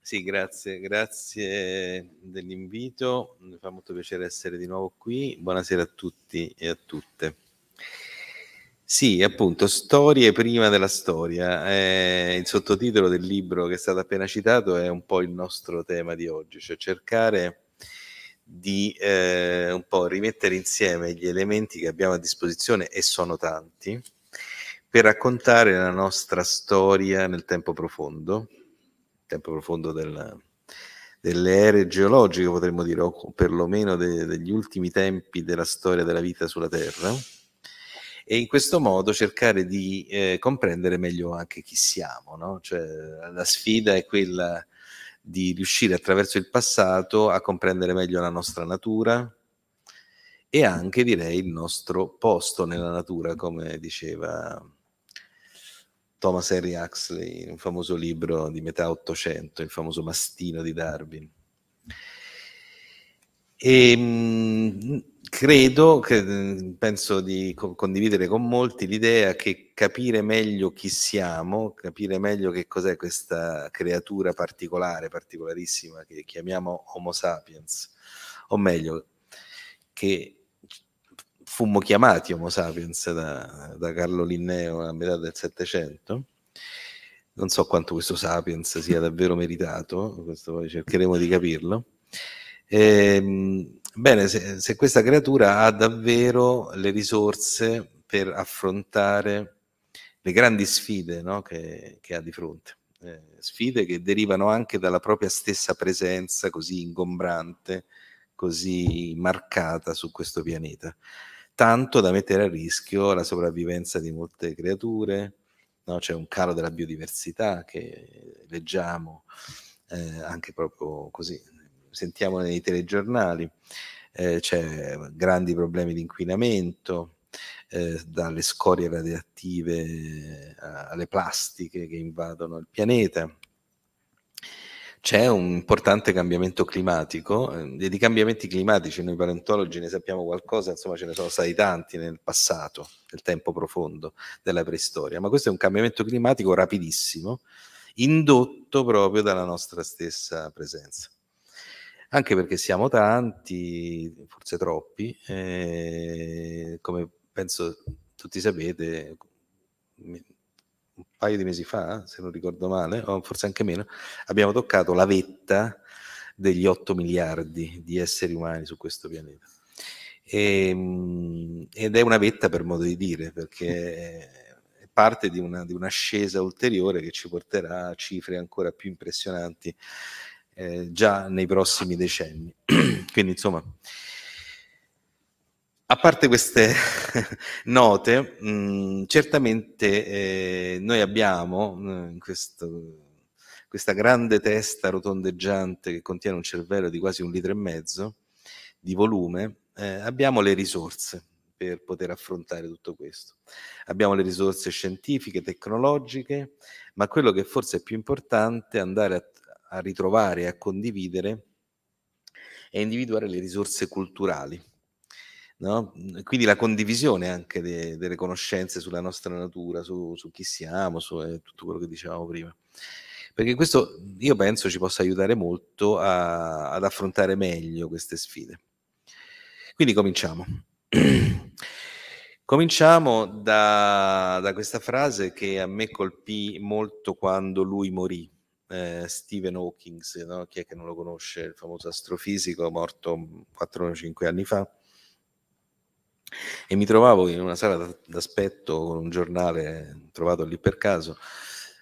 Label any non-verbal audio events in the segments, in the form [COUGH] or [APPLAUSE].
Sì, grazie, grazie dell'invito, mi fa molto piacere essere di nuovo qui. Buonasera a tutti e a tutte. Sì, appunto, storie prima della storia. Eh, il sottotitolo del libro che è stato appena citato è un po' il nostro tema di oggi, cioè cercare di eh, un po' rimettere insieme gli elementi che abbiamo a disposizione, e sono tanti, per raccontare la nostra storia nel tempo profondo, tempo profondo del, delle ere geologiche, potremmo dire, o perlomeno de, degli ultimi tempi della storia della vita sulla Terra, e in questo modo cercare di eh, comprendere meglio anche chi siamo. No? Cioè, la sfida è quella di riuscire attraverso il passato a comprendere meglio la nostra natura e anche direi il nostro posto nella natura, come diceva Thomas Henry Huxley un famoso libro di metà Ottocento, il famoso Mastino di Darwin. E, mh, credo, penso di co- condividere con molti l'idea che capire meglio chi siamo, capire meglio che cos'è questa creatura particolare, particolarissima che chiamiamo Homo sapiens, o meglio, che fummo chiamati Homo sapiens da, da Carlo Linneo a metà del Settecento. Non so quanto questo sapiens sia davvero meritato, questo poi cercheremo di capirlo. Ehm, Bene, se, se, questa creatura ha davvero le risorse per affrontare le grandi sfide no, che, che, ha di fronte, eh, sfide che derivano anche dalla propria stessa presenza così ingombrante, così marcata su questo pianeta, tanto da mettere a rischio la sopravvivenza di molte creature, no? c'è un calo della biodiversità che leggiamo eh, anche proprio così sentiamo nei telegiornali, eh, c'è grandi problemi di inquinamento, eh, dalle scorie radioattive eh, alle plastiche che invadono il pianeta. C'è un importante cambiamento climatico eh, e di cambiamenti climatici noi paleontologi ne sappiamo qualcosa, insomma ce ne sono stati tanti nel passato, nel tempo profondo della preistoria, ma questo è un cambiamento climatico rapidissimo, indotto proprio dalla nostra stessa presenza. Anche perché siamo tanti, forse troppi, eh, come penso tutti sapete, un paio di mesi fa, se non ricordo male, o forse anche meno, abbiamo toccato la vetta degli 8 miliardi di esseri umani su questo pianeta. E, ehm, ed è una vetta per modo di dire, perché è parte di, una, di un'ascesa ulteriore che ci porterà a cifre ancora più impressionanti eh, già nei prossimi decenni. [CLEARS THROAT] Quindi insomma, a parte queste [LAUGHS] note, mh, mm, certamente eh, noi abbiamo in questo, questa grande testa rotondeggiante che contiene un cervello di quasi un litro e mezzo di volume, eh, abbiamo le risorse per poter affrontare tutto questo. Abbiamo le risorse scientifiche, tecnologiche, ma quello che forse è più importante è andare a a ritrovare e a condividere e individuare le risorse culturali. No? Quindi la condivisione anche de, delle conoscenze sulla nostra natura, su, su chi siamo, su eh, tutto quello che dicevamo prima. Perché questo io penso ci possa aiutare molto a, ad affrontare meglio queste sfide. Quindi cominciamo. [CLEARS THROAT] Cominciamo da, da, questa frase che a me colpì molto quando lui morì, eh, Stephen Hawking, no? chi è che non lo conosce, il famoso astrofisico morto 4-5 anni fa. E mi trovavo in una sala d'aspetto con un giornale trovato lì per caso,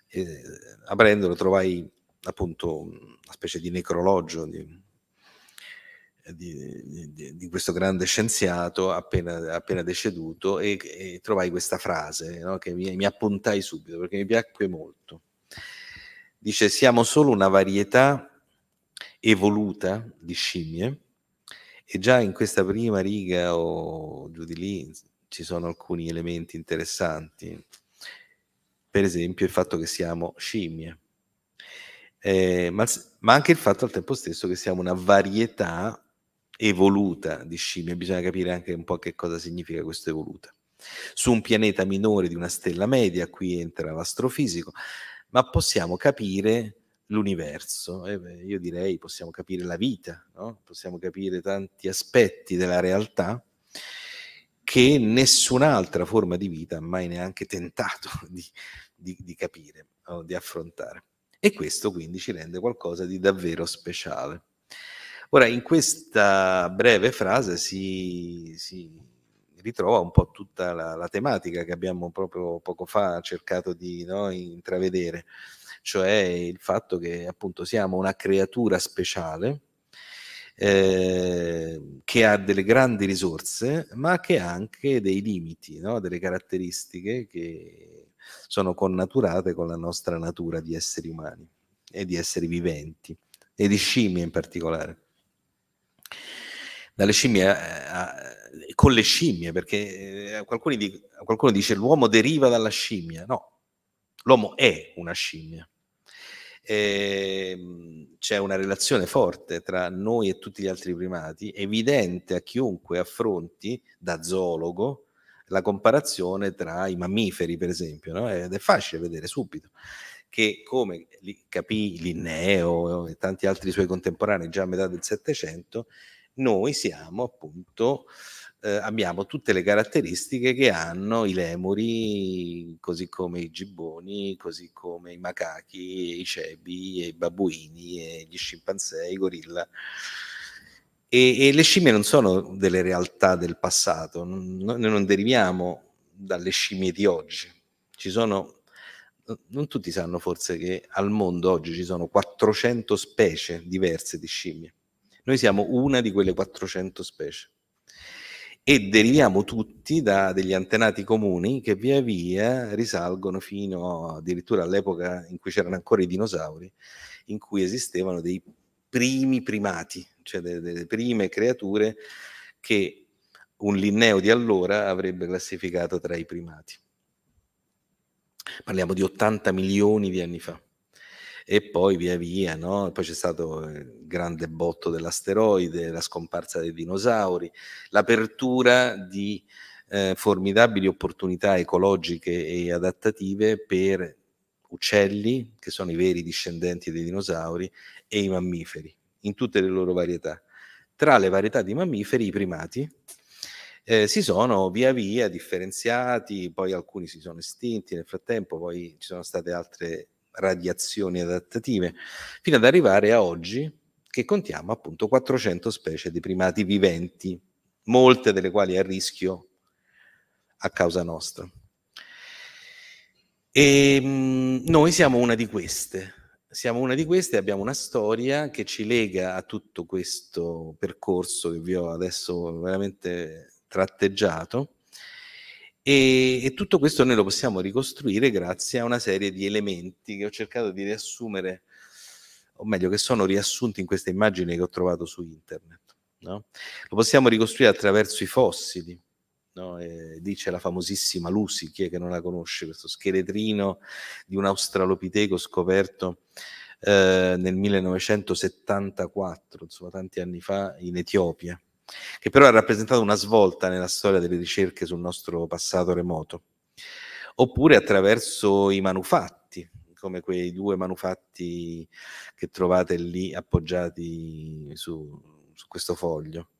e, aprendolo trovai appunto una specie di necrologio di, di, di, di, questo grande scienziato appena, appena deceduto e, e, trovai questa frase no, che mi, mi, appuntai subito perché mi piacque molto. Dice siamo solo una varietà evoluta di scimmie e già in questa prima riga o giù di lì ci sono alcuni elementi interessanti. Per esempio il fatto che siamo scimmie, eh, ma, ma anche il fatto al tempo stesso che siamo una varietà evoluta di scimmie. Bisogna capire anche un po' che cosa significa questo evoluta. Su un pianeta minore di una stella media, qui entra l'astrofisico, ma possiamo capire l'universo. Eh io direi possiamo capire la vita, no? possiamo capire tanti aspetti della realtà che nessun'altra forma di vita ha mai neanche tentato [LAUGHS] di, di, di capire o di affrontare. E questo quindi ci rende qualcosa di davvero speciale. Ora, in questa breve frase si, si ritrova un po' tutta la, la, tematica che abbiamo proprio poco fa cercato di no, intravedere, cioè il fatto che appunto siamo una creatura speciale eh, che ha delle grandi risorse, ma che ha anche dei limiti, no? delle caratteristiche che sono connaturate con la nostra natura di esseri umani e di esseri viventi e di scimmie in particolare. Dalle scimmie a, con le scimmie, perché eh, qualcuno, qualcuno dice l'uomo deriva dalla scimmia. No, l'uomo è una scimmia. E, ehm, c'è una relazione forte tra noi e tutti gli altri primati, evidente a chiunque affronti da zoologo la comparazione tra i mammiferi, per esempio, no? ed è facile vedere subito che come capì Linneo e tanti altri suoi contemporanei già a metà del Settecento, noi siamo appunto eh, abbiamo tutte le caratteristiche che hanno i lemuri, così come i gibboni, così come i macachi, i cebi, i babbuini, e gli scimpanzé, i gorilla. E, e, le scimmie non sono delle realtà del passato, noi non deriviamo dalle scimmie di oggi. Ci sono, non tutti sanno forse che al mondo oggi ci sono 400 specie diverse di scimmie. Noi siamo una di quelle 400 specie e deriviamo tutti da degli antenati comuni che via via risalgono fino addirittura all'epoca in cui c'erano ancora i dinosauri, in cui esistevano dei primi primati, cioè delle, delle prime creature che un Linneo di allora avrebbe classificato tra i primati. Parliamo di 80 milioni di anni fa e poi via via, no? poi c'è stato il grande botto dell'asteroide, la scomparsa dei dinosauri, l'apertura di eh, formidabili opportunità ecologiche e adattative per uccelli, che sono i veri discendenti dei dinosauri, e i mammiferi, in tutte le loro varietà. Tra le varietà di mammiferi, i primati, eh, si sono via via differenziati, poi alcuni si sono estinti nel frattempo, poi ci sono state altre radiazioni adattative, fino ad arrivare a oggi che contiamo appunto 400 specie di primati viventi, molte delle quali a rischio a causa nostra. E ehm, noi siamo una di queste, siamo una di queste abbiamo una storia che ci lega a tutto questo percorso che vi ho adesso veramente tratteggiato e, e, tutto questo noi lo possiamo ricostruire grazie a una serie di elementi che ho cercato di riassumere, o meglio, che sono riassunti in queste immagini che ho trovato su internet. No? Lo possiamo ricostruire attraverso i fossili. No? dice la famosissima Lucy, chi è che non la conosce, questo scheletrino di un australopiteco scoperto eh, nel 1974, insomma tanti anni fa, in Etiopia che però ha rappresentato una svolta nella storia delle ricerche sul nostro passato remoto, oppure attraverso i manufatti, come quei due manufatti che trovate lì appoggiati su, su questo foglio,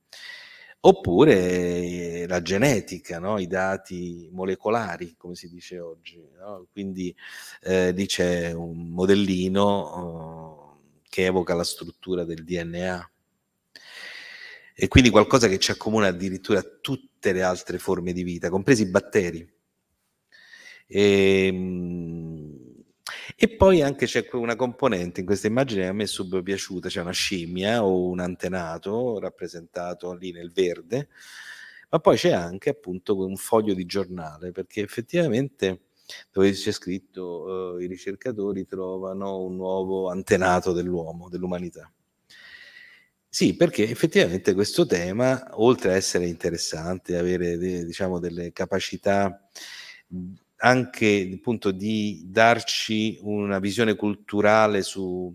oppure la genetica, no? i dati molecolari, come si dice oggi. No? Quindi eh, lì c'è un modellino oh, che evoca la struttura del DNA e quindi qualcosa che ci accomuna addirittura a tutte le altre forme di vita, compresi i batteri. E, ehm, e poi anche c'è una componente in questa immagine che a me è subito piaciuta, c'è una scimmia o un antenato rappresentato lì nel verde, ma poi c'è anche appunto un foglio di giornale, perché effettivamente dove c'è scritto uh, i ricercatori trovano un nuovo antenato dell'uomo, dell'umanità. Sì, perché effettivamente questo tema, oltre a essere interessante, avere diciamo delle capacità anche appunto di darci una visione culturale su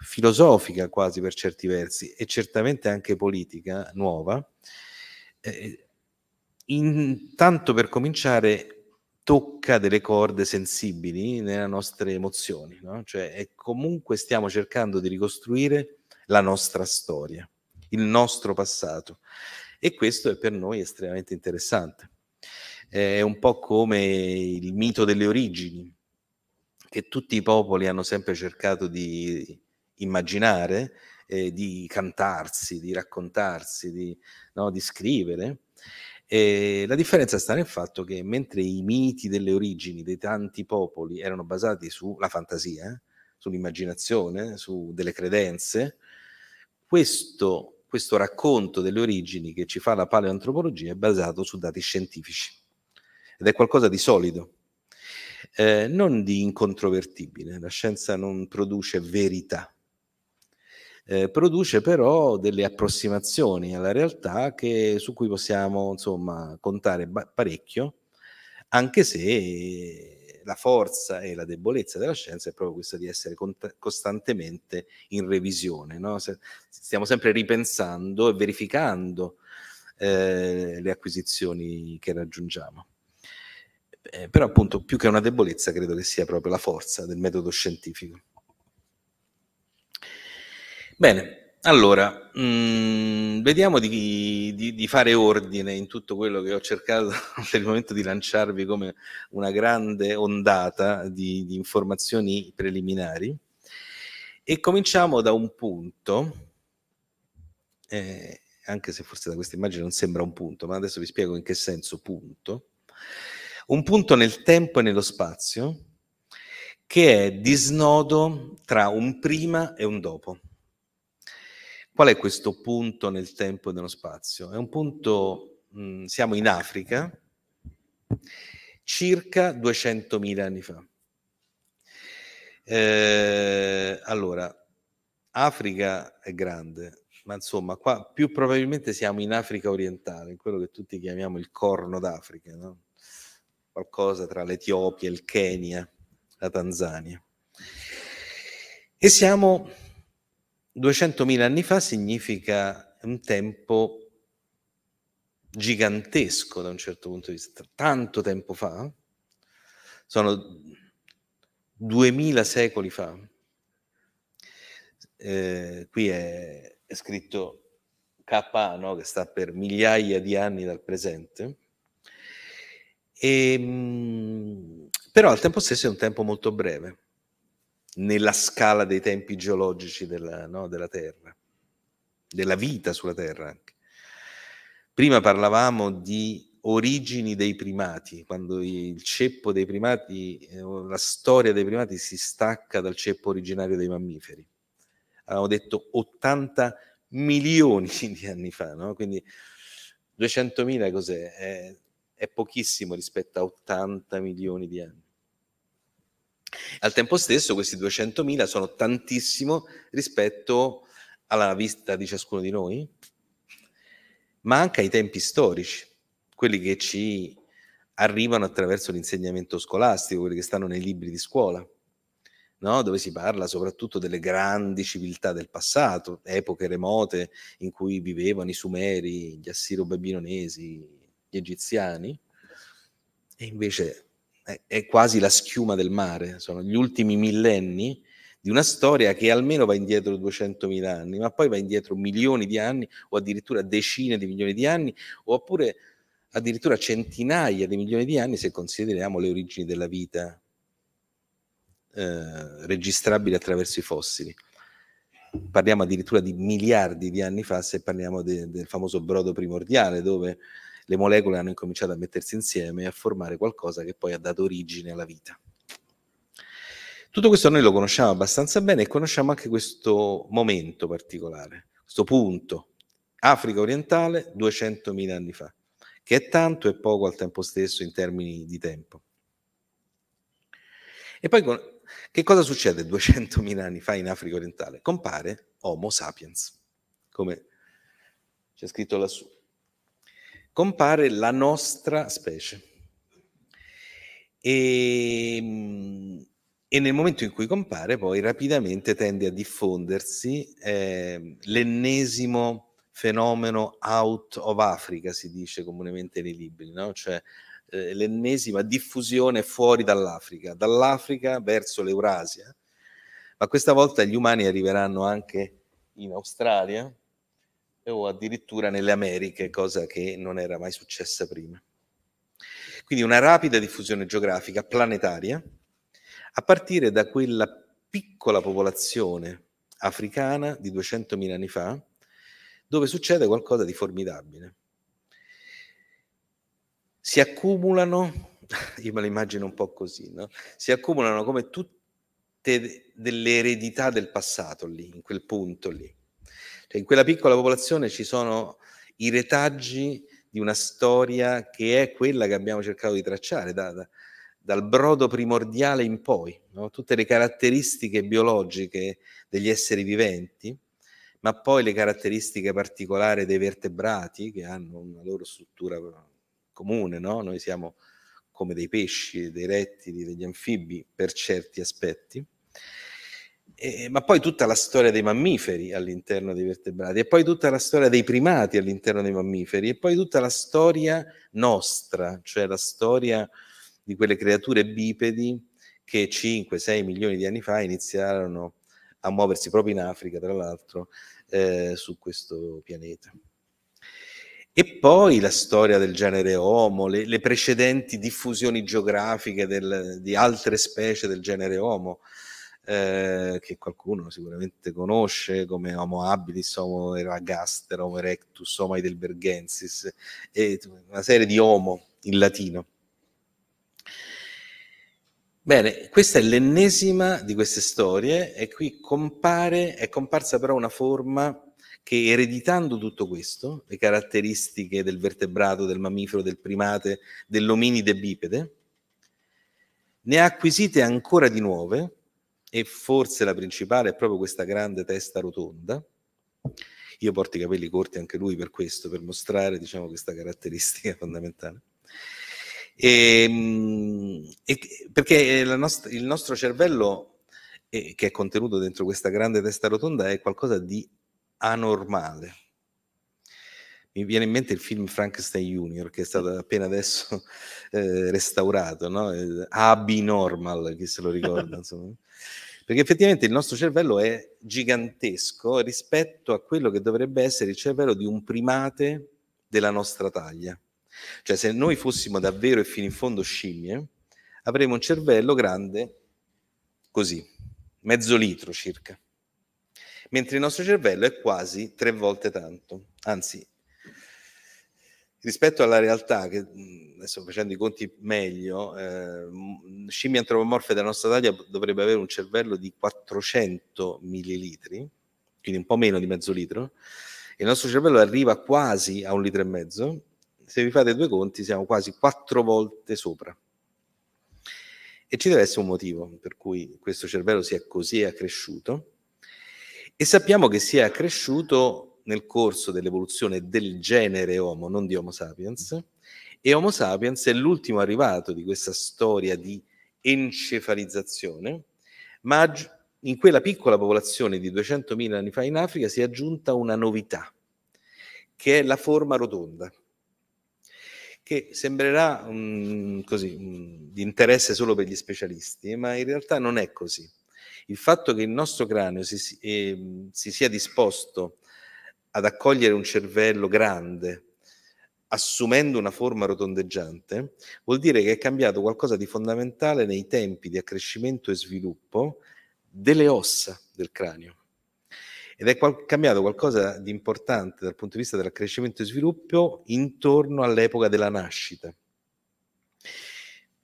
filosofica quasi per certi versi e certamente anche politica nuova, eh, intanto per cominciare tocca delle corde sensibili nelle nostre emozioni, no? cioè comunque stiamo cercando di ricostruire la nostra storia, il nostro passato e questo è per noi estremamente interessante. È un po' come il mito delle origini, che tutti i popoli hanno sempre cercato di immaginare, eh, di cantarsi, di raccontarsi, di, no, di scrivere. E la differenza sta nel fatto che mentre i miti delle origini dei tanti popoli erano basati sulla fantasia, sull'immaginazione, su delle credenze, questo, questo racconto delle origini che ci fa la paleoantropologia è basato su dati scientifici ed è qualcosa di solido, eh, non di incontrovertibile. La scienza non produce verità, eh, produce però delle approssimazioni alla realtà che, su cui possiamo insomma contare parecchio, anche se la forza e la debolezza della scienza è proprio questa di essere cont- costantemente in revisione, no? Se, stiamo sempre ripensando e verificando eh, le acquisizioni che raggiungiamo eh, però appunto più che una debolezza credo che sia proprio la forza del metodo scientifico. Bene, allora, mh, mm, vediamo di, di, di, fare ordine in tutto quello che ho cercato [LAUGHS] per il momento di lanciarvi come una grande ondata di, di informazioni preliminari. E cominciamo da un punto, eh, anche se forse da questa immagine non sembra un punto, ma adesso vi spiego in che senso punto. Un punto nel tempo e nello spazio che è disnodo tra un prima e un dopo. Qual è questo punto nel tempo e nello spazio? È un punto, mh, siamo in Africa, circa 200.000 anni fa. Eh, allora, Africa è grande, ma insomma, qua più probabilmente siamo in Africa orientale, in quello che tutti chiamiamo il corno d'Africa, no? qualcosa tra l'Etiopia, il Kenya, la Tanzania. E siamo 200.000 anni fa, significa un tempo gigantesco da un certo punto di vista, tanto tempo fa, sono 2000 secoli fa. Eh, qui è, è scritto KA, no? che sta per migliaia di anni dal presente e, ehm, però al tempo stesso è un tempo molto breve nella scala dei tempi geologici della, no, della Terra, della vita sulla Terra anche. Prima parlavamo di origini dei primati, quando il ceppo dei primati, eh, la storia dei primati si stacca dal ceppo originario dei mammiferi. Avevamo detto 80 milioni [LAUGHS] di anni fa, no? quindi 200.000 cos'è? È è pochissimo rispetto a 80 milioni di anni. Al tempo stesso questi 200.000 sono tantissimo rispetto alla vista di ciascuno di noi, ma anche ai tempi storici, quelli che ci arrivano attraverso l'insegnamento scolastico, quelli che stanno nei libri di scuola, no? dove si parla soprattutto delle grandi civiltà del passato, epoche remote in cui vivevano i Sumeri, gli Assiro-Babilonesi, gli egiziani, e invece è, quasi la schiuma del mare, sono gli ultimi millenni di una storia che almeno va indietro 200.000 anni, ma poi va indietro milioni di anni o addirittura decine di milioni di anni, oppure addirittura centinaia di milioni di anni se consideriamo le origini della vita eh, registrabili attraverso i fossili. Parliamo addirittura di miliardi di anni fa se parliamo de, del famoso brodo primordiale, dove le molecole hanno incominciato a mettersi insieme e a formare qualcosa che poi ha dato origine alla vita. Tutto questo noi lo conosciamo abbastanza bene e conosciamo anche questo momento particolare, questo punto, Africa orientale 200.000 anni fa, che è tanto e poco al tempo stesso in termini di tempo. E poi che cosa succede 200.000 anni fa in Africa orientale? Compare Homo sapiens, come c'è scritto lassù compare la nostra specie. E, ehm, e, nel momento in cui compare, poi rapidamente tende a diffondersi eh, l'ennesimo fenomeno out of Africa, si dice comunemente nei libri, no? cioè eh, l'ennesima diffusione fuori dall'Africa, dall'Africa verso l'Eurasia, ma questa volta gli umani arriveranno anche in Australia o addirittura nelle Americhe, cosa che non era mai successa prima. Quindi una rapida diffusione geografica planetaria a partire da quella piccola popolazione africana di 200.000 anni fa, dove succede qualcosa di formidabile. Si accumulano, [LAUGHS] io me lo immagino un po' così, no? si accumulano come tutte delle eredità del passato lì, in quel punto lì. Cioè, in quella piccola popolazione ci sono i retaggi di una storia che è quella che abbiamo cercato di tracciare da, da, dal brodo primordiale in poi, no? tutte le caratteristiche biologiche degli esseri viventi, ma poi le caratteristiche particolari dei vertebrati che hanno una loro struttura comune, no? noi siamo come dei pesci, dei rettili, degli anfibi per certi aspetti, e, ma poi tutta la storia dei mammiferi all'interno dei vertebrati, e poi tutta la storia dei primati all'interno dei mammiferi, e poi tutta la storia nostra, cioè la storia di quelle creature bipedi che 5-6 milioni di anni fa iniziarono a muoversi proprio in Africa, tra l'altro, eh, su questo pianeta. E poi la storia del genere Homo, le, le precedenti diffusioni geografiche del, di altre specie del genere Homo, eh, che qualcuno sicuramente conosce come Homo habilis, Homo eragaster, Homo erectus, Homo heidelbergensis e una serie di Homo in latino. Bene, questa è l'ennesima di queste storie e qui compare, è comparsa però una forma che ereditando tutto questo, le caratteristiche del vertebrato, del mammifero, del primate, dell'ominide bipede, ne ha acquisite ancora di nuove e forse la principale è proprio questa grande testa rotonda. Io porto i capelli corti anche lui per questo, per mostrare diciamo, questa caratteristica [LAUGHS] fondamentale. E, ehm, e, perché nost- il nostro cervello, eh, che è contenuto dentro questa grande testa rotonda, è qualcosa di anormale. Mi viene in mente il film Frankenstein Junior, che è stato appena adesso [LAUGHS] eh, restaurato, no? AB Normal, chi se lo ricorda, [LAUGHS] insomma perché effettivamente il nostro cervello è gigantesco rispetto a quello che dovrebbe essere il cervello di un primate della nostra taglia. Cioè se noi fossimo davvero e fino in fondo scimmie, avremmo un cervello grande così, mezzo litro circa, mentre il nostro cervello è quasi tre volte tanto, anzi rispetto alla realtà, che adesso facendo i conti meglio, eh, scimmie antropomorfe della nostra taglia dovrebbe avere un cervello di 400 millilitri, quindi un po' meno di mezzo litro, e il nostro cervello arriva quasi a un litro e mezzo. Se vi fate due conti, siamo quasi quattro volte sopra. E ci deve essere un motivo per cui questo cervello sia così accresciuto. E sappiamo che sia accresciuto nel corso dell'evoluzione del genere Homo, non di Homo sapiens, e Homo sapiens è l'ultimo arrivato di questa storia di encefalizzazione, ma in quella piccola popolazione di 200.000 anni fa in Africa si è aggiunta una novità, che è la forma rotonda, che sembrerà um, così, um, di interesse solo per gli specialisti, ma in realtà non è così. Il fatto che il nostro cranio si, eh, si sia disposto ad accogliere un cervello grande, assumendo una forma rotondeggiante, vuol dire che è cambiato qualcosa di fondamentale nei tempi di accrescimento e sviluppo delle ossa del cranio. Ed è qual- cambiato qualcosa di importante dal punto di vista dell'accrescimento e sviluppo intorno all'epoca della nascita.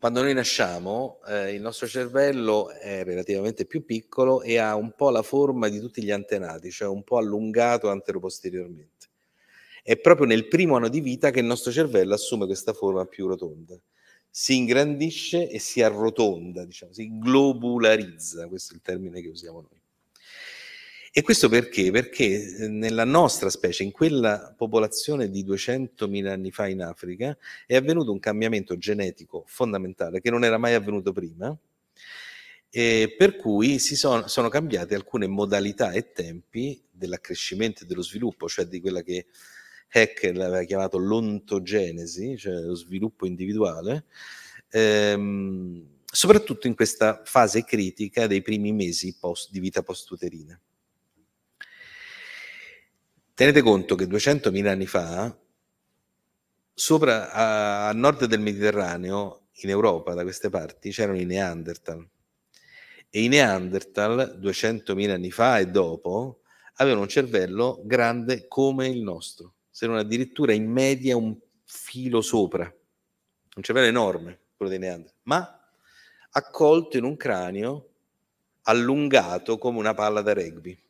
Quando noi nasciamo, eh, il nostro cervello è relativamente più piccolo e ha un po' la forma di tutti gli antenati, cioè un po' allungato anteroposteriormente. È proprio nel primo anno di vita che il nostro cervello assume questa forma più rotonda. Si ingrandisce e si arrotonda, diciamo, si globularizza, questo è il termine che usiamo noi. E questo perché? Perché eh, nella nostra specie, in quella popolazione di 200.000 anni fa in Africa, è avvenuto un cambiamento genetico fondamentale che non era mai avvenuto prima, e per cui si sono, sono cambiate alcune modalità e tempi dell'accrescimento e dello sviluppo, cioè di quella che Haeckel l'aveva chiamato l'ontogenesi, cioè lo sviluppo individuale, ehm, soprattutto in questa fase critica dei primi mesi post, di vita post-uterina. Tenete conto che 200.000 anni fa, sopra a, a nord del Mediterraneo, in Europa, da queste parti, c'erano i Neanderthal. E i Neanderthal, 200.000 anni fa e dopo, avevano un cervello grande come il nostro, se non addirittura in media un filo sopra. Un cervello enorme, quello dei Neanderthal, ma accolto in un cranio allungato come una palla da rugby.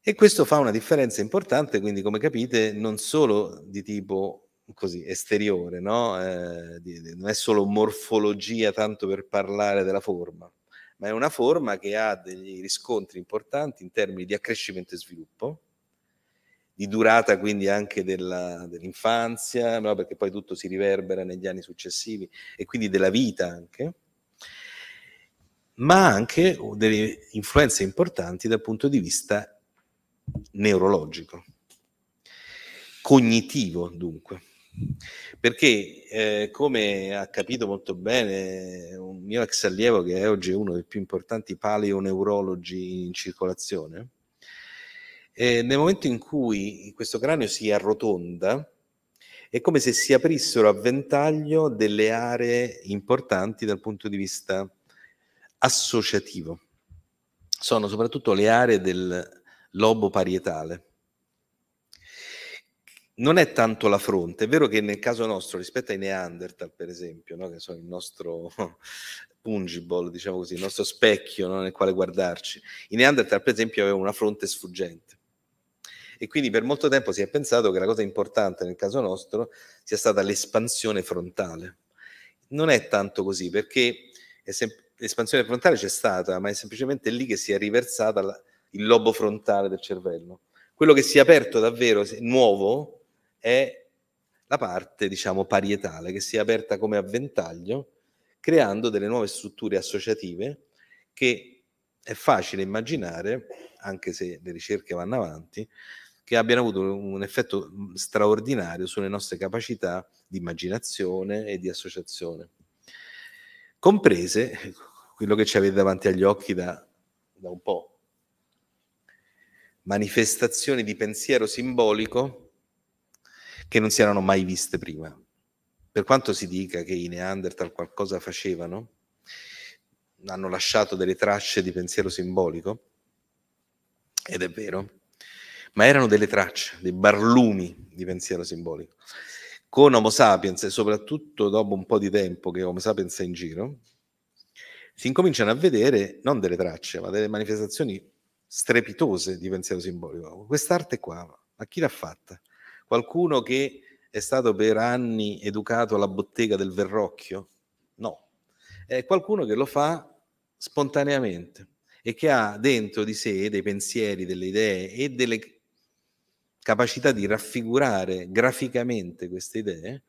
E questo fa una differenza importante, quindi come capite, non solo di tipo così esteriore, no? eh, non è solo morfologia tanto per parlare della forma, ma è una forma che ha degli riscontri importanti in termini di accrescimento e sviluppo, di durata quindi anche della, dell'infanzia, no? perché poi tutto si riverbera negli anni successivi, e quindi della vita anche, ma anche delle influenze importanti dal punto di vista neurologico, cognitivo dunque. Perché, eh, come ha capito molto bene un mio ex allievo, che è oggi uno dei più importanti paleoneurologi in circolazione, eh, nel momento in cui questo cranio si arrotonda, è come se si aprissero a ventaglio delle aree importanti dal punto di vista associativo. Sono soprattutto le aree del lobo parietale. Non è tanto la fronte, è vero che nel caso nostro, rispetto ai Neanderthal, per esempio, no? che sono il nostro [LAUGHS] pungible, diciamo così, il nostro specchio no? nel quale guardarci, i Neanderthal, per esempio, avevano una fronte sfuggente. E quindi per molto tempo si è pensato che la cosa importante nel caso nostro sia stata l'espansione frontale. Non è tanto così, perché l'espansione frontale c'è stata, ma è semplicemente lì che si è riversata la, il lobo frontale del cervello. Quello che si è aperto davvero nuovo è la parte, diciamo, parietale, che si è aperta come a ventaglio, creando delle nuove strutture associative che è facile immaginare, anche se le ricerche vanno avanti, che abbiano avuto un effetto straordinario sulle nostre capacità di immaginazione e di associazione. Comprese quello che ci avete davanti agli occhi da, da un po', manifestazioni di pensiero simbolico che non si erano mai viste prima. Per quanto si dica che i Neanderthal qualcosa facevano, hanno lasciato delle tracce di pensiero simbolico, ed è vero, ma erano delle tracce, dei barlumi di pensiero simbolico. Con Homo sapiens, e soprattutto dopo un po' di tempo che Homo sapiens è in giro, si incominciano a vedere non delle tracce, ma delle manifestazioni strepitose di pensiero simbolico. Quest'arte qua, ma chi l'ha fatta? Qualcuno che è stato per anni educato alla bottega del Verrocchio? No, è qualcuno che lo fa spontaneamente e che ha dentro di sé dei pensieri, delle idee e delle capacità di raffigurare graficamente queste idee,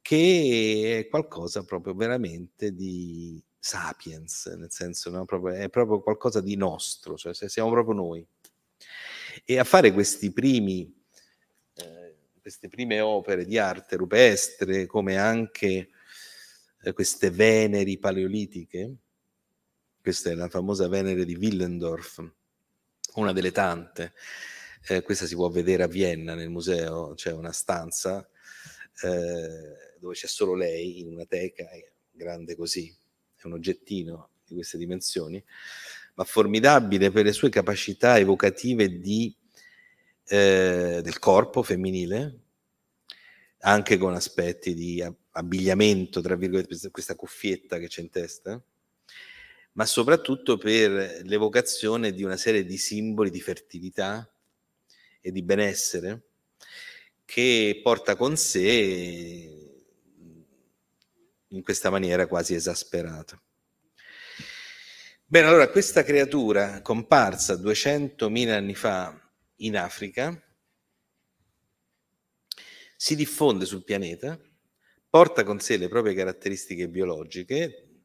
che è qualcosa proprio veramente di sapiens, nel senso no? proprio, è proprio qualcosa di nostro, cioè siamo proprio noi. E a fare questi primi, eh, queste prime opere di arte rupestre, come anche eh, queste veneri paleolitiche, questa è la famosa venere di Willendorf, una delle tante, eh, questa si può vedere a Vienna nel museo, c'è una stanza eh, dove c'è solo lei in una teca grande così, è un oggettino di queste dimensioni, ma formidabile per le sue capacità evocative di, eh, del corpo femminile, anche con aspetti di abbigliamento, tra virgolette, questa cuffietta che c'è in testa, ma soprattutto per l'evocazione di una serie di simboli di fertilità e di benessere che porta con sé in questa maniera quasi esasperata. Bene, allora questa creatura comparsa 200.000 anni fa in Africa si diffonde sul pianeta, porta con sé le proprie caratteristiche biologiche,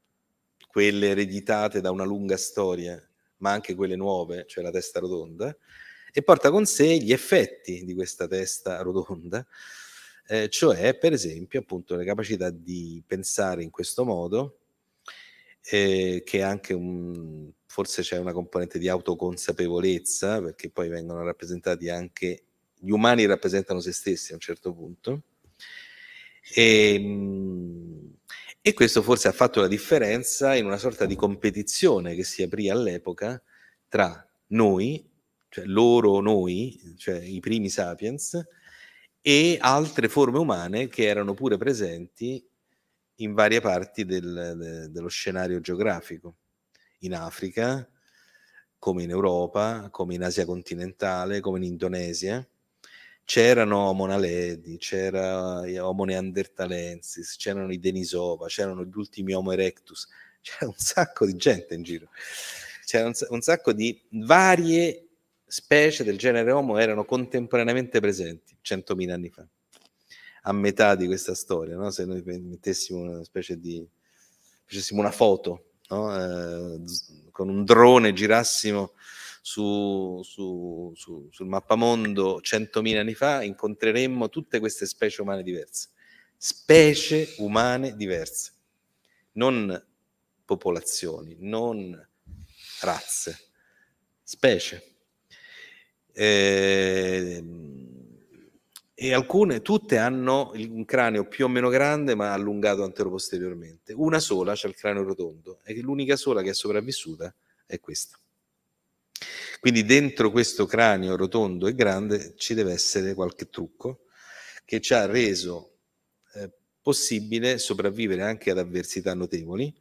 quelle ereditate da una lunga storia, ma anche quelle nuove, cioè la testa rotonda, e porta con sé gli effetti di questa testa rotonda, eh, cioè per esempio appunto la capacità di pensare in questo modo, eh, che anche un, forse c'è una componente di autoconsapevolezza, perché poi vengono rappresentati anche, gli umani rappresentano se stessi a un certo punto, e, ehm, e questo forse ha fatto la differenza in una sorta di competizione che si aprì all'epoca tra noi, cioè loro noi, cioè i primi sapiens, e altre forme umane che erano pure presenti in varie parti del, de, dello scenario geografico, in Africa, come in Europa, come in Asia continentale, come in Indonesia c'erano Homo naledi, c'era Homo neanderthalensis, c'erano i Denisova, c'erano gli ultimi Homo erectus, [LAUGHS] c'era un sacco di gente in giro, c'era un, un sacco di varie specie del genere Homo erano contemporaneamente presenti 100.000 anni fa, a metà di questa storia, no? se noi mettessimo una specie di, facessimo una foto no? eh, con un drone, girassimo su, su, su, sul mappamondo 100.000 anni fa, incontreremmo tutte queste specie umane diverse. Specie umane diverse, non popolazioni, non razze, specie. Eh, e alcune, tutte hanno un cranio più o meno grande ma allungato anteroposteriormente. Una sola c'è il cranio rotondo e l'unica sola che è sopravvissuta è questa. Quindi dentro questo cranio rotondo e grande ci deve essere qualche trucco che ci ha reso eh, possibile sopravvivere anche ad avversità notevoli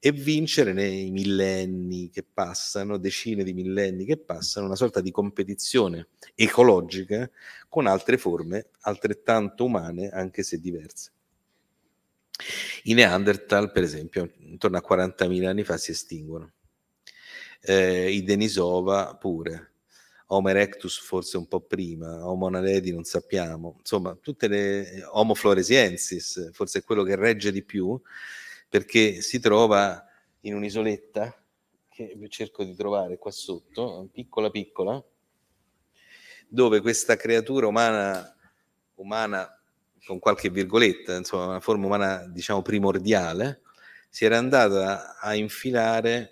e vincere nei millenni che passano, decine di millenni che passano, una sorta di competizione ecologica con altre forme altrettanto umane, anche se diverse. I Neanderthal, per esempio, intorno a 40.000 anni fa si estinguono. Eh, i Denisova pure, Homo erectus forse un po' prima, Homo naledi non sappiamo, insomma tutte le Homo floresiensis, forse è quello che regge di più, perché si trova in un'isoletta che cerco di trovare qua sotto, piccola piccola, dove questa creatura umana, umana con qualche virgoletta, insomma una forma umana diciamo primordiale, si era andata a infilare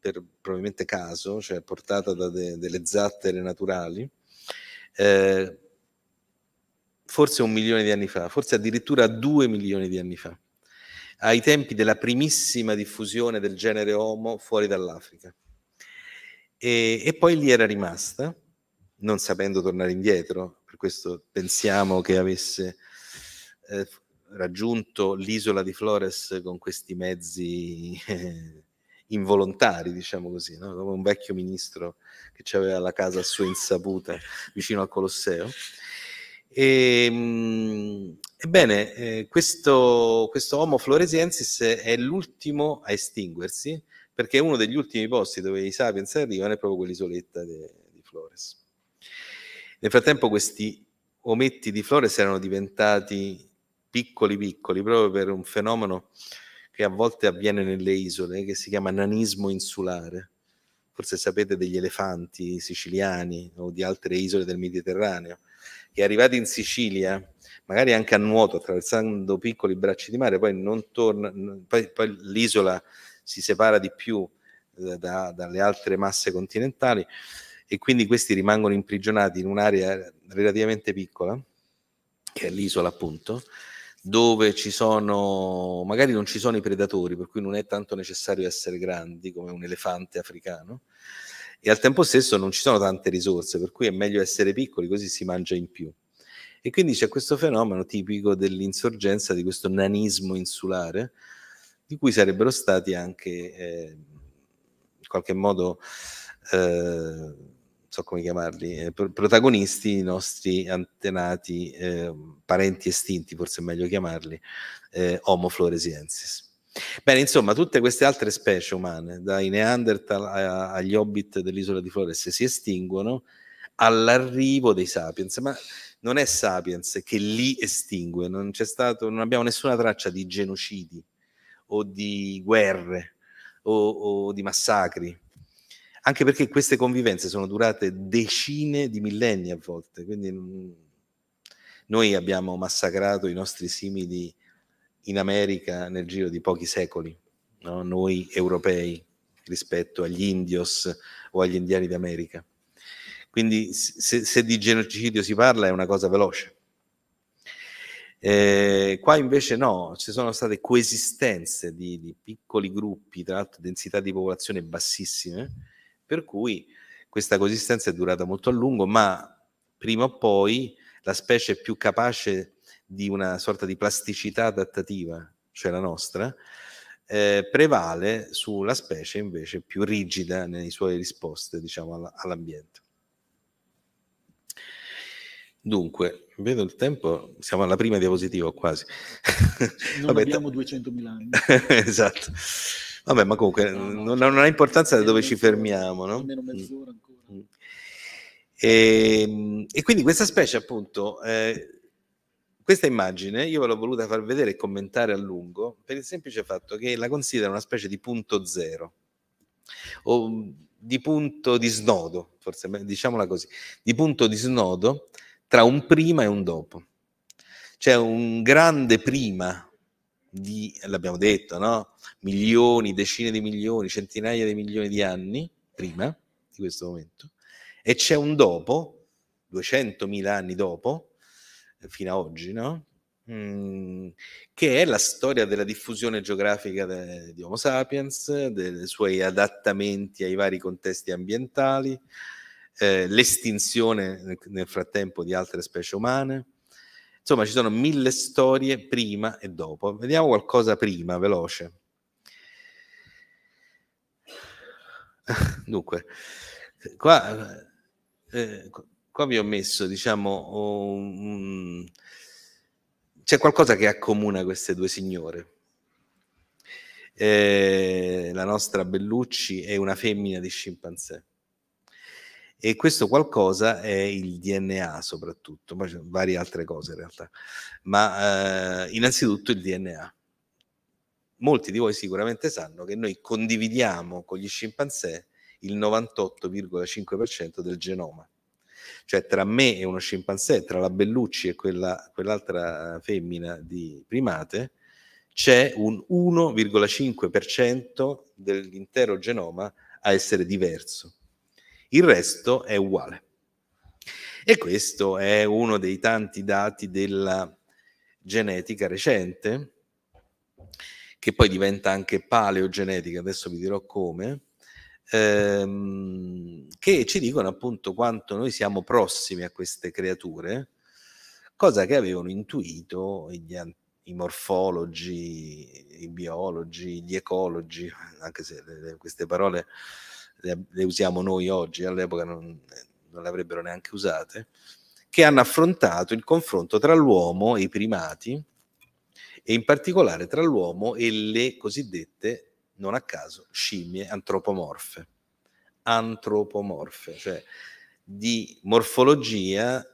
per probabilmente caso, cioè portata da de, delle zattere naturali, eh, forse un milione di anni fa, forse addirittura due milioni di anni fa, ai tempi della primissima diffusione del genere Homo fuori dall'Africa. E, e poi lì era rimasta, non sapendo tornare indietro, per questo pensiamo che avesse eh, raggiunto l'isola di Flores con questi mezzi eh, involontari, diciamo così, no? come un vecchio ministro che aveva la casa a sua insaputa vicino al Colosseo. E, ehm, ebbene, eh, questo, questo, Homo floresiensis è l'ultimo a estinguersi perché uno degli ultimi posti dove i sapiens arrivano è proprio quell'isoletta di Flores. Nel frattempo questi ometti di Flores erano diventati piccoli piccoli proprio per un fenomeno che a volte avviene nelle isole, che si chiama nanismo insulare. Forse sapete degli elefanti siciliani o di altre isole del Mediterraneo, che arrivati in Sicilia, magari anche a nuoto, attraversando piccoli bracci di mare, poi non torna, poi, poi l'isola si separa di più eh, da, dalle altre masse continentali e quindi questi rimangono imprigionati in un'area relativamente piccola, che è l'isola appunto, dove ci sono, magari non ci sono i predatori, per cui non è tanto necessario essere grandi come un elefante africano, e al tempo stesso non ci sono tante risorse, per cui è meglio essere piccoli, così si mangia in più. E quindi c'è questo fenomeno tipico dell'insorgenza di questo nanismo insulare, di cui sarebbero stati anche eh, in qualche modo eh, so come chiamarli, eh, protagonisti, i nostri antenati, eh, parenti estinti, forse è meglio chiamarli, eh, Homo floresiensis. Bene, insomma, tutte queste altre specie umane, dai Neanderthal agli hobbit dell'isola di Flores, si estinguono all'arrivo dei sapiens, ma non è sapiens che li estingue, non stato, non abbiamo nessuna traccia di genocidi o di guerre o, o di massacri anche perché queste convivenze sono durate decine di millenni a volte, quindi noi abbiamo massacrato i nostri simili in America nel giro di pochi secoli, no? noi europei rispetto agli indios o agli indiani d'America. Quindi se, se, di genocidio si parla è una cosa veloce. Eh, qua invece no, ci sono state coesistenze di, di piccoli gruppi, tra l'altro densità di popolazione bassissime, per cui questa coesistenza è durata molto a lungo, ma prima o poi la specie più capace di una sorta di plasticità adattativa, cioè la nostra, eh, prevale sulla specie invece più rigida nelle sue risposte diciamo, all'ambiente. Dunque, vedo il tempo, siamo alla prima diapositiva quasi. Non Vabbè, abbiamo 200.000 anni. [LAUGHS] esatto. Vabbè, ma comunque no, no, non, non, ha importanza da dove ci fermiamo, no? Almeno mezz'ora ancora. Mm. E, ehm, e, quindi questa specie, appunto, eh, questa immagine io ve l'ho voluta far vedere e commentare a lungo per il semplice fatto che la considero una specie di punto zero o di punto di snodo, forse diciamola così, di punto di snodo tra un prima e un dopo. C'è un grande prima di, l'abbiamo detto, no? milioni, decine di milioni, centinaia di milioni di anni prima di questo momento, e c'è un dopo, 200.000 anni dopo, fino a oggi, no? Mm, che è la storia della diffusione geografica de, di Homo sapiens, dei suoi adattamenti ai vari contesti ambientali, eh, l'estinzione nel, nel frattempo di altre specie umane, Insomma, ci sono mille storie prima e dopo. Vediamo qualcosa prima, veloce. [LAUGHS] Dunque, qua, eh, qua vi ho messo, diciamo, un, c'è qualcosa che accomuna queste due signore. Eh, la nostra Bellucci è una femmina di scimpanzé. E questo qualcosa è il DNA soprattutto, poi c'è varie altre cose in realtà, ma eh, innanzitutto il DNA. Molti di voi sicuramente sanno che noi condividiamo con gli scimpanzé il 98,5% del genoma. Cioè tra me e uno scimpanzé, tra la Bellucci e quella, quell'altra femmina di primate, c'è un 1,5% dell'intero genoma a essere diverso il resto è uguale. E questo è uno dei tanti dati della genetica recente, che poi diventa anche paleogenetica, adesso vi dirò come, ehm, che ci dicono appunto quanto noi siamo prossimi a queste creature, cosa che avevano intuito gli, i morfologi, i biologi, gli ecologi, anche se le, le, queste parole le, le usiamo noi oggi, all'epoca non, non le avrebbero neanche usate, che hanno affrontato il confronto tra l'uomo e i primati e in particolare tra l'uomo e le cosiddette, non a caso, scimmie antropomorfe. Antropomorfe, cioè di morfologia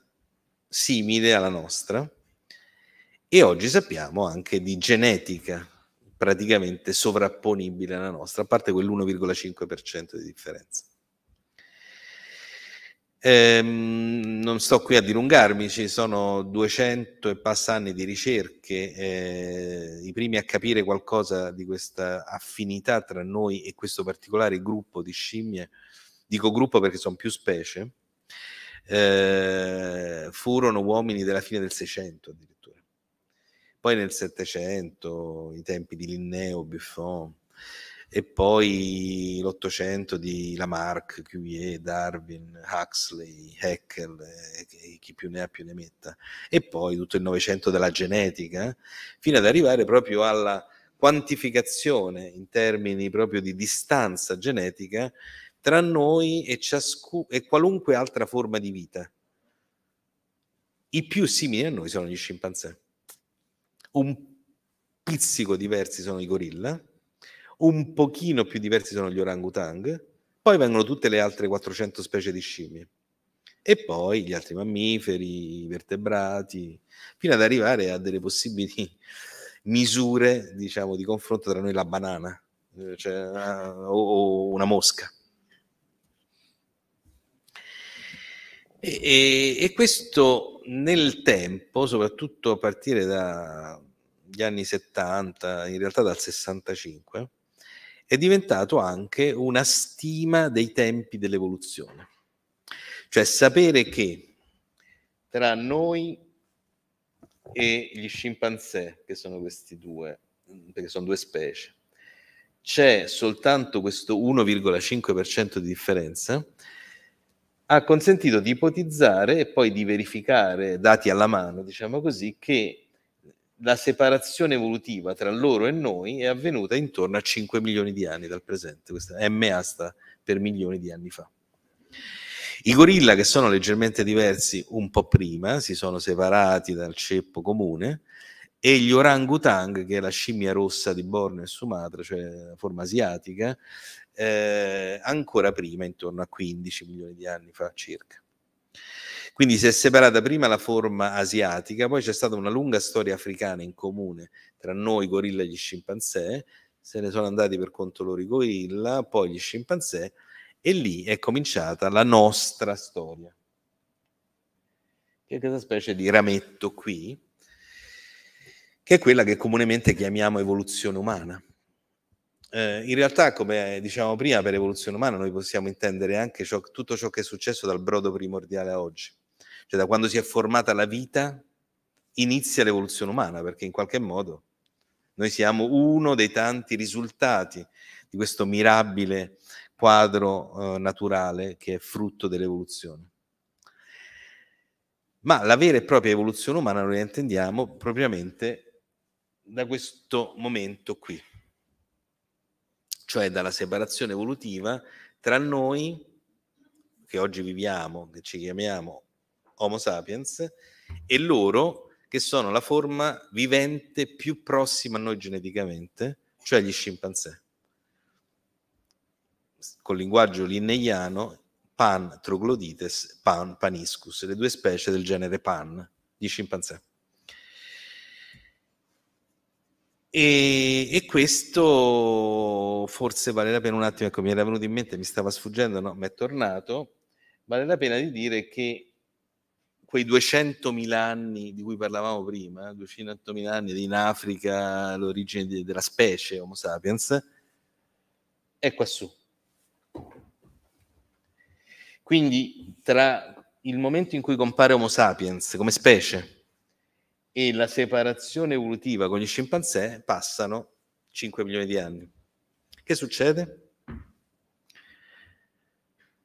simile alla nostra e oggi sappiamo anche di genetica praticamente sovrapponibile alla nostra, a parte quell'1,5% di differenza. Ehm, non sto qui a dilungarmi, ci sono 200 e passa anni di ricerche, eh, i primi a capire qualcosa di questa affinità tra noi e questo particolare gruppo di scimmie, dico gruppo perché sono più specie, eh, furono uomini della fine del Seicento addirittura. Poi nel Settecento i tempi di Linneo, Buffon, e poi l'Ottocento di Lamarck, Cuvier, Darwin, Huxley, Haeckel, e chi più ne ha più ne metta, e poi tutto il Novecento della genetica, fino ad arrivare proprio alla quantificazione in termini proprio di distanza genetica tra noi e, ciascu- e qualunque altra forma di vita. I più simili a noi sono gli scimpanzé un pizzico diversi sono i gorilla, un pochino più diversi sono gli orangutang, poi vengono tutte le altre 400 specie di scimmie e poi gli altri mammiferi, i vertebrati, fino ad arrivare a delle possibili misure, diciamo, di confronto tra noi la banana cioè, o una mosca. E, e, questo nel tempo, soprattutto a partire dagli anni 70, in realtà dal 65, è diventato anche una stima dei tempi dell'evoluzione. Cioè sapere che tra noi e gli scimpanzé, che sono questi due, perché sono due specie, c'è soltanto questo 1,5% di differenza, ha consentito di ipotizzare e poi di verificare, dati alla mano, diciamo così, che la separazione evolutiva tra loro e noi è avvenuta intorno a 5 milioni di anni dal presente. Questa MA sta per milioni di anni fa. I gorilla, che sono leggermente diversi un po' prima, si sono separati dal ceppo comune, e gli orangutang, che è la scimmia rossa di Borneo e Sumatra, cioè la forma asiatica, eh, ancora prima, intorno a 15 milioni di anni fa circa. Quindi si è separata prima la forma asiatica, poi c'è stata una lunga storia africana in comune tra noi, gorilla e gli scimpanzé, se ne sono andati per conto loro i gorilla, poi gli scimpanzé, e lì è cominciata la nostra storia. Che è questa specie di rametto qui, che è quella che comunemente chiamiamo evoluzione umana. Eh, in realtà, come diciamo prima, per evoluzione umana noi possiamo intendere anche ciò, tutto ciò che è successo dal brodo primordiale a oggi. Cioè da quando si è formata la vita inizia l'evoluzione umana, perché in qualche modo noi siamo uno dei tanti risultati di questo mirabile quadro eh, naturale che è frutto dell'evoluzione. Ma la vera e propria evoluzione umana noi la intendiamo propriamente da questo momento qui cioè dalla separazione evolutiva tra noi, che oggi viviamo, che ci chiamiamo Homo sapiens, e loro, che sono la forma vivente più prossima a noi geneticamente, cioè gli scimpanzé. Col linguaggio linneiano, Pan troglodites, Pan paniscus, le due specie del genere Pan, gli scimpanzé. E, e, questo forse vale la pena un attimo, ecco, mi era venuto in mente, mi stava sfuggendo, no, mi è tornato, vale la pena di dire che quei 200.000 anni di cui parlavamo prima, 200.000 anni in Africa, l'origine di, della specie Homo sapiens, è quassù. Quindi tra il momento in cui compare Homo sapiens come specie e la separazione evolutiva con gli scimpanzé passano 5 milioni di anni. Che succede?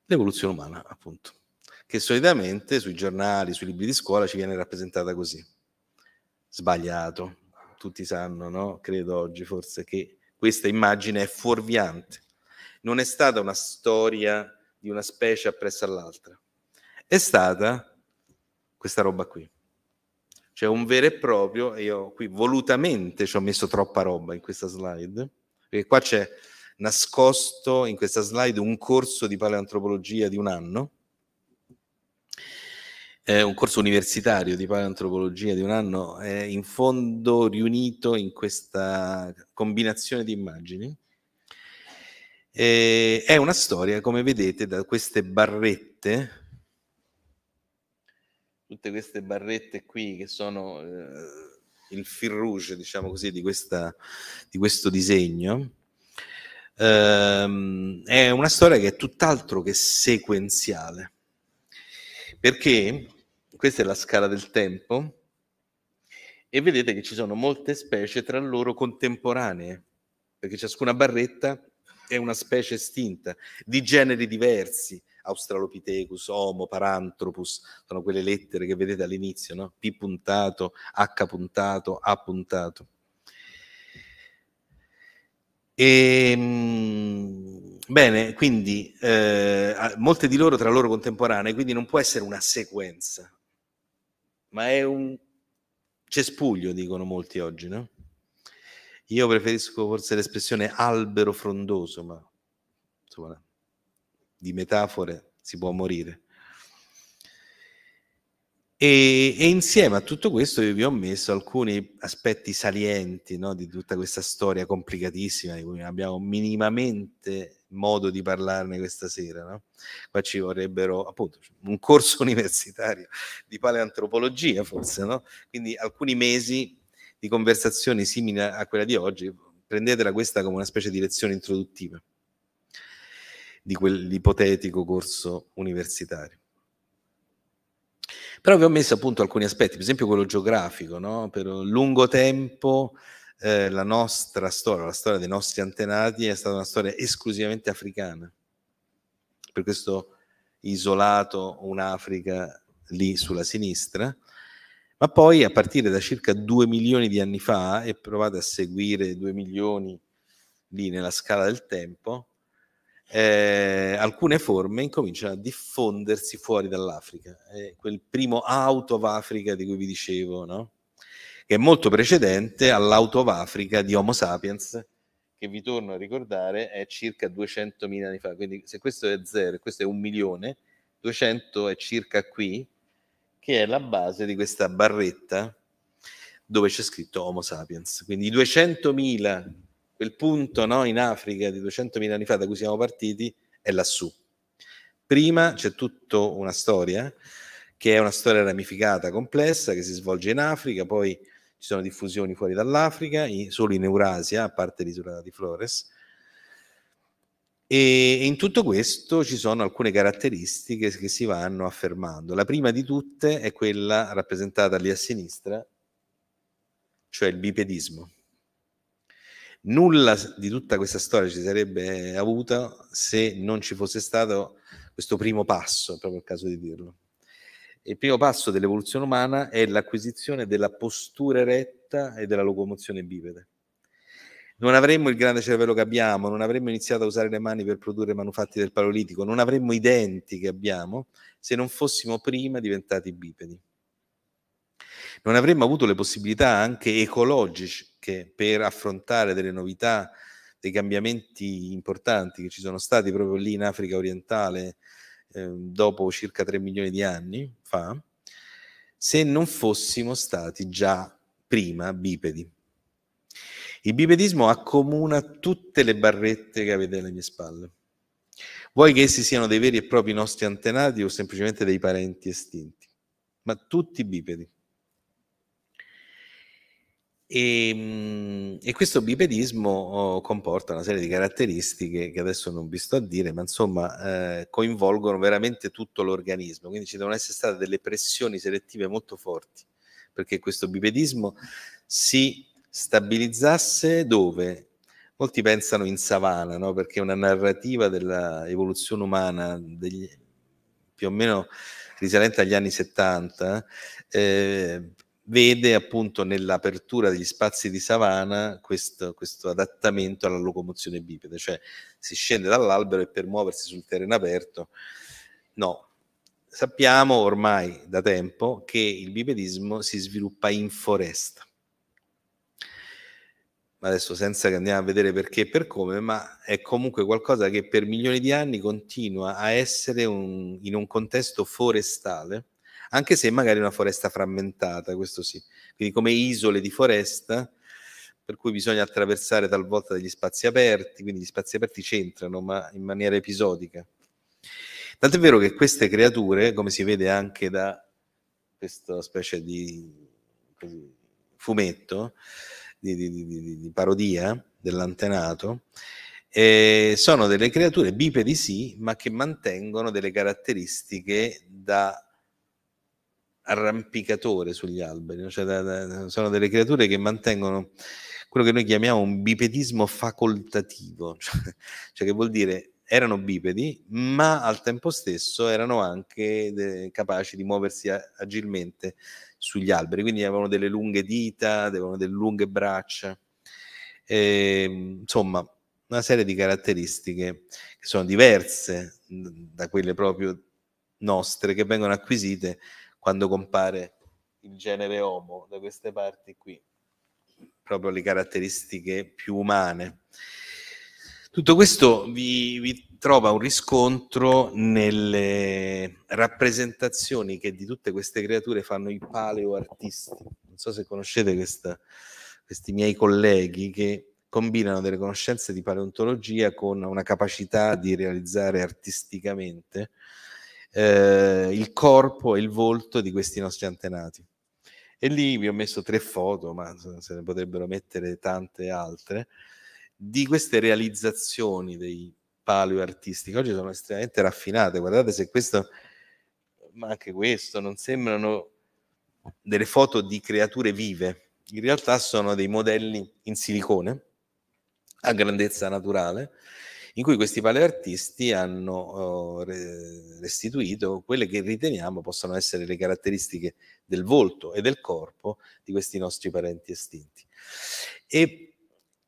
L'evoluzione umana, appunto, che solitamente sui giornali, sui libri di scuola ci viene rappresentata così. Sbagliato, tutti sanno, no? Credo oggi forse che questa immagine è fuorviante. Non è stata una storia di una specie appresso all'altra, è stata questa roba qui c'è un vero e proprio, e io qui volutamente ci ho messo troppa roba in questa slide, perché qua c'è nascosto in questa slide un corso di paleantropologia di un anno, eh, un corso universitario di paleantropologia di un anno, è in fondo riunito in questa combinazione di immagini. Eh, è una storia, come vedete, da queste barrette tutte queste barrette qui che sono eh, il fil rouge, diciamo così, di, questa, di questo disegno, ehm, è una storia che è tutt'altro che sequenziale, perché questa è la scala del tempo e vedete che ci sono molte specie tra loro contemporanee, perché ciascuna barretta è una specie estinta, di generi diversi, Australopithecus, Homo, Paranthropus, sono quelle lettere che vedete all'inizio, no? P puntato, H puntato, A puntato. E, ehm, bene, quindi eh, molte di loro tra loro contemporanee, quindi non può essere una sequenza, ma è un cespuglio, dicono molti oggi, no? Io preferisco forse l'espressione albero frondoso, ma insomma, di metafore si può morire. E, e, insieme a tutto questo io vi ho messo alcuni aspetti salienti no, di tutta questa storia complicatissima di cui abbiamo minimamente modo di parlarne questa sera. No? Qua ci vorrebbero appunto un corso [LAUGHS] universitario di paleantropologia forse, no? quindi alcuni mesi di conversazioni simili a quella di oggi, prendetela questa come una specie di lezione introduttiva di quell'ipotetico corso universitario. Però vi ho messo appunto alcuni aspetti, per esempio quello geografico, no? per un lungo tempo eh, la nostra storia, la storia dei nostri antenati è stata una storia esclusivamente africana, per questo isolato un'Africa lì sulla sinistra, ma poi a partire da circa due milioni di anni fa, e provate a seguire due milioni lì nella scala del tempo, eh, alcune forme incominciano a diffondersi fuori dall'Africa. È quel primo out of Africa di cui vi dicevo, no? Che è molto precedente all'out of Africa di Homo sapiens, che vi torno a ricordare è circa 200.000 anni fa. Quindi se questo è zero e questo è un milione, 200 è circa qui, che è la base di questa barretta dove c'è scritto Homo sapiens. Quindi i 200.000 quel punto no, in Africa di 200.000 anni fa da cui siamo partiti è lassù. Prima c'è tutta una storia che è una storia ramificata, complessa, che si svolge in Africa, poi ci sono diffusioni fuori dall'Africa, solo in Eurasia, a parte l'isola di Flores. E in tutto questo ci sono alcune caratteristiche che si vanno affermando. La prima di tutte è quella rappresentata lì a sinistra, cioè il bipedismo. Nulla di tutta questa storia ci sarebbe avuta se non ci fosse stato questo primo passo, è proprio il caso di dirlo. Il primo passo dell'evoluzione umana è l'acquisizione della postura eretta e della locomozione bipede. Non avremmo il grande cervello che abbiamo, non avremmo iniziato a usare le mani per produrre manufatti del paleolitico, non avremmo i denti che abbiamo se non fossimo prima diventati bipedi non avremmo avuto le possibilità anche ecologiche per affrontare delle novità, dei cambiamenti importanti che ci sono stati proprio lì in Africa orientale eh, dopo circa 3 milioni di anni fa, se non fossimo stati già prima bipedi. Il bipedismo accomuna tutte le barrette che avete alle mie spalle. Vuoi che essi siano dei veri e propri nostri antenati o semplicemente dei parenti estinti, ma tutti bipedi. E, ehm, e, questo bipedismo oh, comporta una serie di caratteristiche che adesso non vi sto a dire, ma insomma eh, coinvolgono veramente tutto l'organismo, quindi ci devono essere state delle pressioni selettive molto forti perché questo bipedismo si stabilizzasse dove? Molti pensano in savana, no? perché una narrativa dell'evoluzione umana degli, più o meno risalente agli anni 70 eh, vede appunto nell'apertura degli spazi di savana questo, questo, adattamento alla locomozione bipede, cioè si scende dall'albero e per muoversi sul terreno aperto. No, sappiamo ormai da tempo che il bipedismo si sviluppa in foresta. Adesso senza che andiamo a vedere perché e per come, ma è comunque qualcosa che per milioni di anni continua a essere un, in un contesto forestale anche se magari una foresta frammentata, questo sì. Quindi come isole di foresta, per cui bisogna attraversare talvolta degli spazi aperti, quindi gli spazi aperti c'entrano, ma in maniera episodica. Tant'è vero che queste creature, come si vede anche da questa specie di così, fumetto, di, di, di, di, parodia dell'antenato, eh, sono delle creature bipedi sì, ma che mantengono delle caratteristiche da arrampicatore sugli alberi, cioè da, da, sono delle creature che mantengono quello che noi chiamiamo un bipedismo facoltativo, [LAUGHS] cioè, cioè che vuol dire erano bipedi, ma al tempo stesso erano anche de- capaci di muoversi a- agilmente sugli alberi, quindi avevano delle lunghe dita, avevano delle lunghe braccia, e, ehm, insomma una serie di caratteristiche che sono diverse da quelle proprio nostre, che vengono acquisite quando compare il genere Homo da queste parti qui, proprio le caratteristiche più umane. Tutto questo vi, vi, trova un riscontro nelle rappresentazioni che di tutte queste creature fanno i paleoartisti. Non so se conoscete questa, questi miei colleghi che combinano delle conoscenze di paleontologia con una capacità di realizzare artisticamente eh, il corpo e il volto di questi nostri antenati. E lì vi ho messo tre foto, ma se ne potrebbero mettere tante altre, di queste realizzazioni dei paleo-artisti, oggi sono estremamente raffinate. Guardate se questo, ma anche questo, non sembrano delle foto di creature vive, in realtà sono dei modelli in silicone a grandezza naturale, in cui questi paleoartisti hanno oh, restituito quelle che riteniamo possano essere le caratteristiche del volto e del corpo di questi nostri parenti estinti. E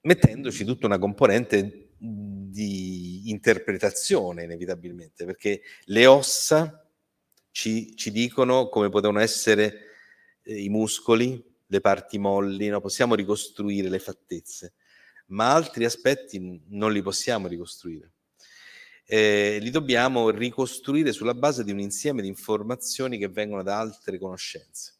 mettendoci tutta una componente di interpretazione inevitabilmente, perché le ossa ci, ci dicono come potevano essere eh, i muscoli, le parti molli, no? possiamo ricostruire le fattezze, ma altri aspetti non li possiamo ricostruire. Eh, li dobbiamo ricostruire sulla base di un insieme di informazioni che vengono da altre conoscenze.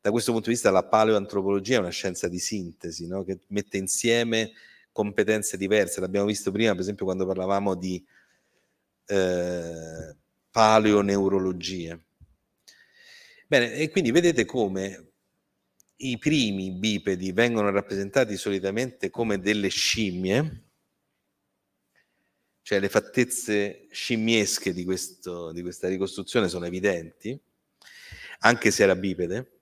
Da questo punto di vista la paleoantropologia è una scienza di sintesi, no? che mette insieme competenze diverse. L'abbiamo visto prima, per esempio, quando parlavamo di eh, paleoneurologia. Bene, e quindi vedete come i primi bipedi vengono rappresentati solitamente come delle scimmie, cioè le fattezze scimmiesche di, questo, di questa ricostruzione sono evidenti, anche se era bipede.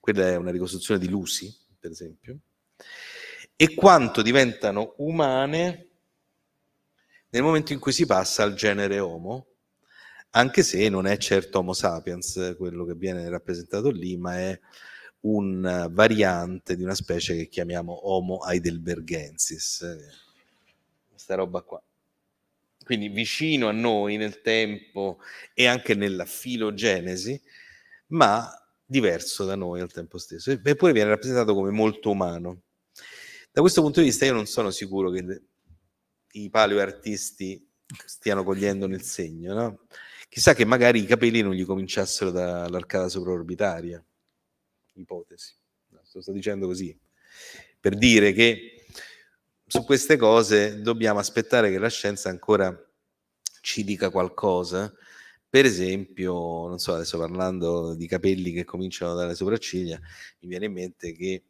Quella è una ricostruzione di Lucy, per esempio e quanto diventano umane nel momento in cui si passa al genere Homo, anche se non è certo Homo sapiens quello che viene rappresentato lì, ma è un variante di una specie che chiamiamo Homo heidelbergensis, questa roba qua. Quindi vicino a noi nel tempo e anche nella filogenesi, ma diverso da noi al tempo stesso. Eppure viene rappresentato come molto umano. Da questo punto di vista io non sono sicuro che i paleoartisti stiano cogliendo nel segno, no? Chissà che magari i capelli non gli cominciassero dall'arcata sopraorbitaria. Ipotesi. No, sto dicendo così. Per dire che su queste cose dobbiamo aspettare che la scienza ancora ci dica qualcosa. Per esempio, non so, adesso parlando di capelli che cominciano dalle sopracciglia, mi viene in mente che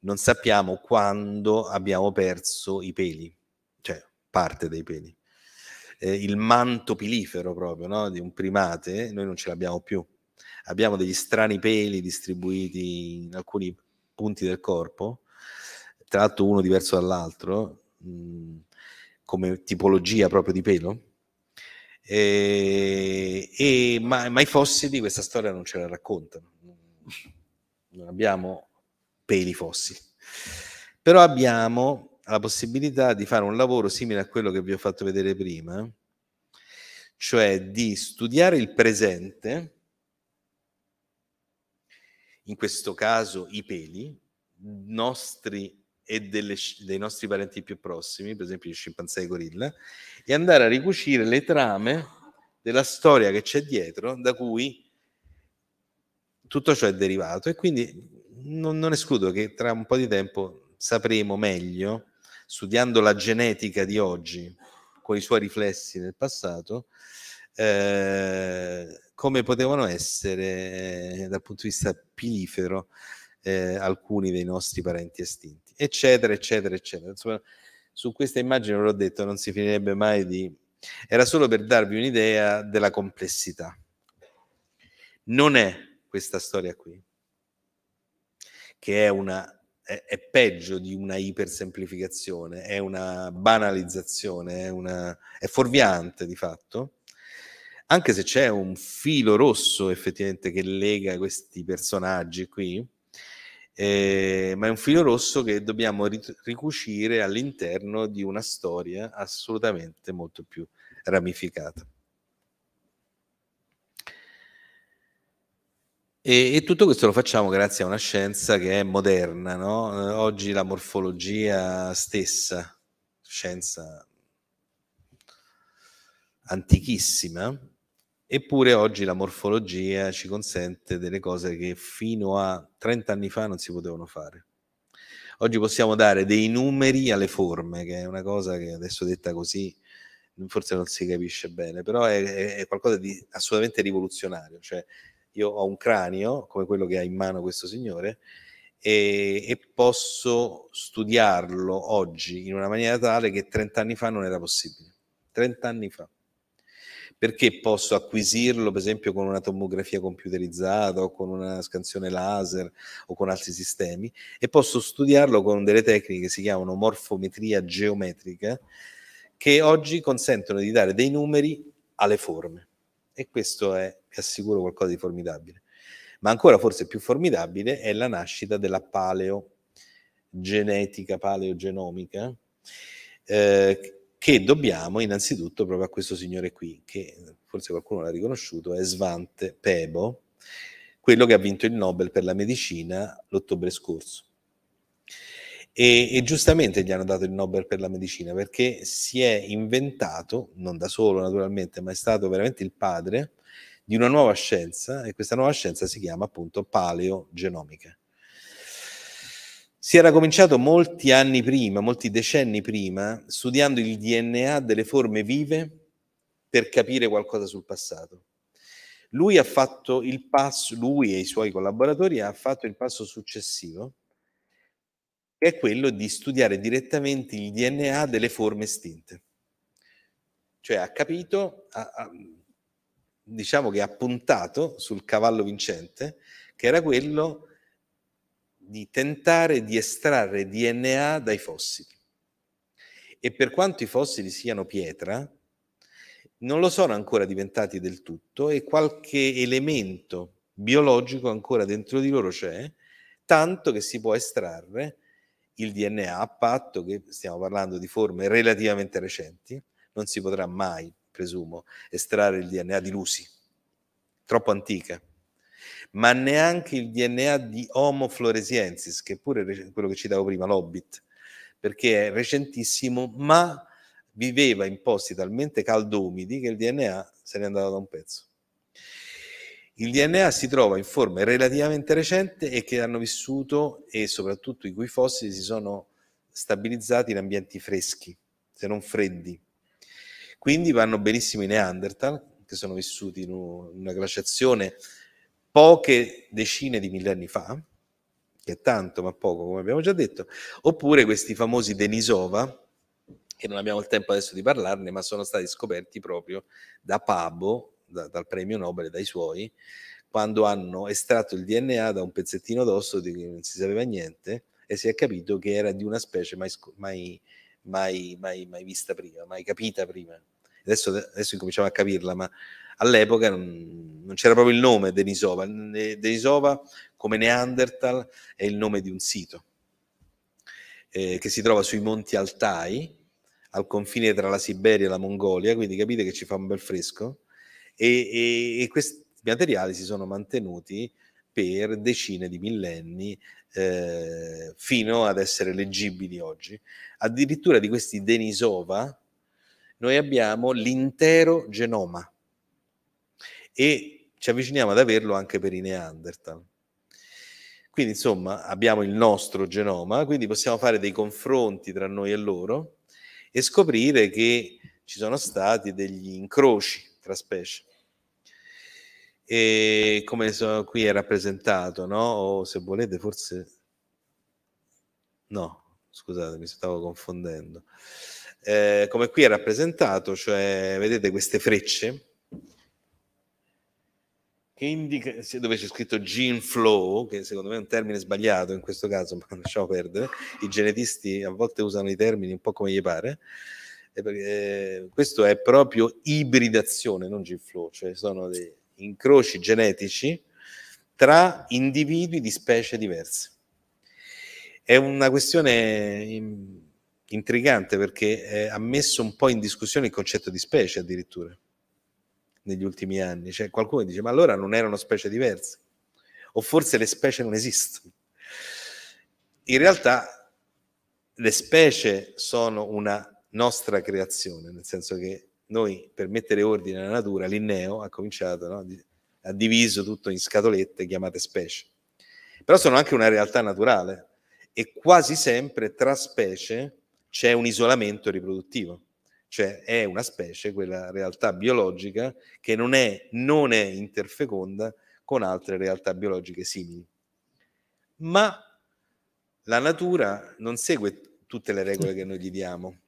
non sappiamo quando abbiamo perso i peli, cioè parte dei peli. Eh, il manto pilifero proprio no? di un primate, noi non ce l'abbiamo più. Abbiamo degli strani peli distribuiti in alcuni punti del corpo, tra l'altro uno diverso dall'altro, mh, mm, come tipologia proprio di pelo. E, e, ma, ma i fossili questa storia non ce la raccontano. Non abbiamo peli fossi. Però abbiamo la possibilità di fare un lavoro simile a quello che vi ho fatto vedere prima, cioè di studiare il presente, in questo caso i peli, nostri e delle, dei nostri parenti più prossimi, per esempio i scimpanzé e i gorilla, e andare a ricucire le trame della storia che c'è dietro, da cui tutto ciò è derivato. E quindi non, non escludo che tra un po' di tempo sapremo meglio, studiando la genetica di oggi, con i suoi riflessi nel passato, eh, come potevano essere eh, dal punto di vista pilifero eh, alcuni dei nostri parenti estinti, eccetera, eccetera, eccetera. Insomma, su questa immagine, ve l'ho detto, non si finirebbe mai di... Era solo per darvi un'idea della complessità. Non è questa storia qui che è una è, è peggio di una ipersemplificazione, è una banalizzazione, è, una, è fuorviante di fatto, anche se c'è un filo rosso effettivamente che lega questi personaggi qui, eh, ma è un filo rosso che dobbiamo ricucire all'interno di una storia assolutamente molto più ramificata. E, e, tutto questo lo facciamo grazie a una scienza che è moderna, no? Oggi la morfologia stessa, scienza antichissima, eppure oggi la morfologia ci consente delle cose che fino a 30 anni fa non si potevano fare. Oggi possiamo dare dei numeri alle forme, che è una cosa che adesso detta così forse non si capisce bene, però è, è qualcosa di assolutamente rivoluzionario. Cioè, io ho un cranio come quello che ha in mano questo signore e, e, posso studiarlo oggi in una maniera tale che 30 anni fa non era possibile. 30 anni fa. Perché posso acquisirlo, per esempio, con una tomografia computerizzata o con una scansione laser o con altri sistemi e posso studiarlo con delle tecniche che si chiamano morfometria geometrica che oggi consentono di dare dei numeri alle forme. E questo è, vi assicuro, qualcosa di formidabile. Ma ancora forse più formidabile è la nascita della paleogenetica, paleogenomica, eh, che dobbiamo innanzitutto proprio a questo signore qui, che forse qualcuno l'ha riconosciuto, è Svante Pebo, quello che ha vinto il Nobel per la medicina l'ottobre scorso. E, e, giustamente gli hanno dato il Nobel per la medicina perché si è inventato, non da solo naturalmente, ma è stato veramente il padre di una nuova scienza e questa nuova scienza si chiama appunto paleogenomica. Si era cominciato molti anni prima, molti decenni prima, studiando il DNA delle forme vive per capire qualcosa sul passato. Lui ha fatto il passo, lui e i suoi collaboratori ha fatto il passo successivo che è quello di studiare direttamente il DNA delle forme estinte. Cioè ha capito, ha, ha, diciamo che ha puntato sul cavallo vincente, che era quello di tentare di estrarre DNA dai fossili. E per quanto i fossili siano pietra, non lo sono ancora diventati del tutto e qualche elemento biologico ancora dentro di loro c'è, tanto che si può estrarre il DNA a patto che stiamo parlando di forme relativamente recenti, non si potrà mai, presumo, estrarre il DNA di Lucy, troppo antica, ma neanche il DNA di Homo floresiensis, che pure è quello che citavo prima, l'Hobbit, perché è recentissimo, ma viveva in posti talmente caldo-umidi che il DNA se n'è andato da un pezzo. Il DNA si trova in forme relativamente recenti e che hanno vissuto e soprattutto i cui fossili si sono stabilizzati in ambienti freschi, se non freddi. Quindi vanno benissimo i Neanderthal, che sono vissuti in una glaciazione poche decine di millenni fa, che è tanto ma poco, come abbiamo già detto, oppure questi famosi Denisova, che non abbiamo il tempo adesso di parlarne, ma sono stati scoperti proprio da Pabo da, dal premio Nobel dai suoi, quando hanno estratto il DNA da un pezzettino d'osso di cui non si sapeva niente e si è capito che era di una specie mai, mai, mai, mai, vista prima, mai capita prima. Adesso, adesso incominciamo a capirla, ma all'epoca non, non c'era proprio il nome Denisova. Denisova, come Neanderthal, è il nome di un sito eh, che si trova sui monti Altai, al confine tra la Siberia e la Mongolia, quindi capite che ci fa un bel fresco e, e, e questi materiali si sono mantenuti per decine di millenni eh, fino ad essere leggibili oggi. Addirittura di questi Denisova noi abbiamo l'intero genoma e ci avviciniamo ad averlo anche per i Neanderthal. Quindi insomma abbiamo il nostro genoma, quindi possiamo fare dei confronti tra noi e loro e scoprire che ci sono stati degli incroci tra specie e come sono qui è rappresentato, no? O se volete forse... No, scusate, mi stavo confondendo. Eh, come qui è rappresentato, cioè vedete queste frecce che indica, dove c'è scritto gene flow, che secondo me è un termine sbagliato in questo caso, [LAUGHS] ma lasciamo perdere, i genetisti a volte usano i termini un po' come gli pare, eh, questo è proprio ibridazione, non gene flow, cioè sono dei, incroci genetici tra individui di specie diverse. È una questione intrigante perché eh, ha messo un po' in discussione il concetto di specie addirittura negli ultimi anni. Cioè, qualcuno dice ma allora non erano specie diverse o forse le specie non esistono. In realtà le specie sono una nostra creazione, nel senso che noi per mettere ordine alla natura, Linneo ha cominciato, no? ha diviso tutto in scatolette chiamate specie. Però sono anche una realtà naturale e quasi sempre tra specie c'è un isolamento riproduttivo, cioè è una specie, quella realtà biologica, che non è, non è interfeconda con altre realtà biologiche simili. Ma la natura non segue tutte le regole che noi gli diamo,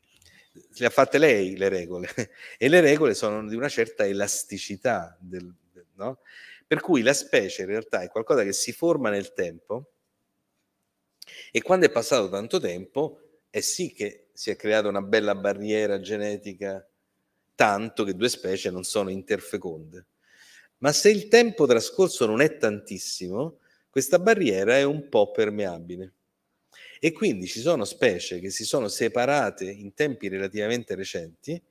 le ha fatte lei le regole [LAUGHS] e le regole sono di una certa elasticità, del, no? per cui la specie in realtà è qualcosa che si forma nel tempo e quando è passato tanto tempo è sì che si è creata una bella barriera genetica tanto che due specie non sono interfeconde. Ma se il tempo trascorso non è tantissimo, questa barriera è un po' permeabile. E quindi ci sono specie che si sono separate in tempi relativamente recenti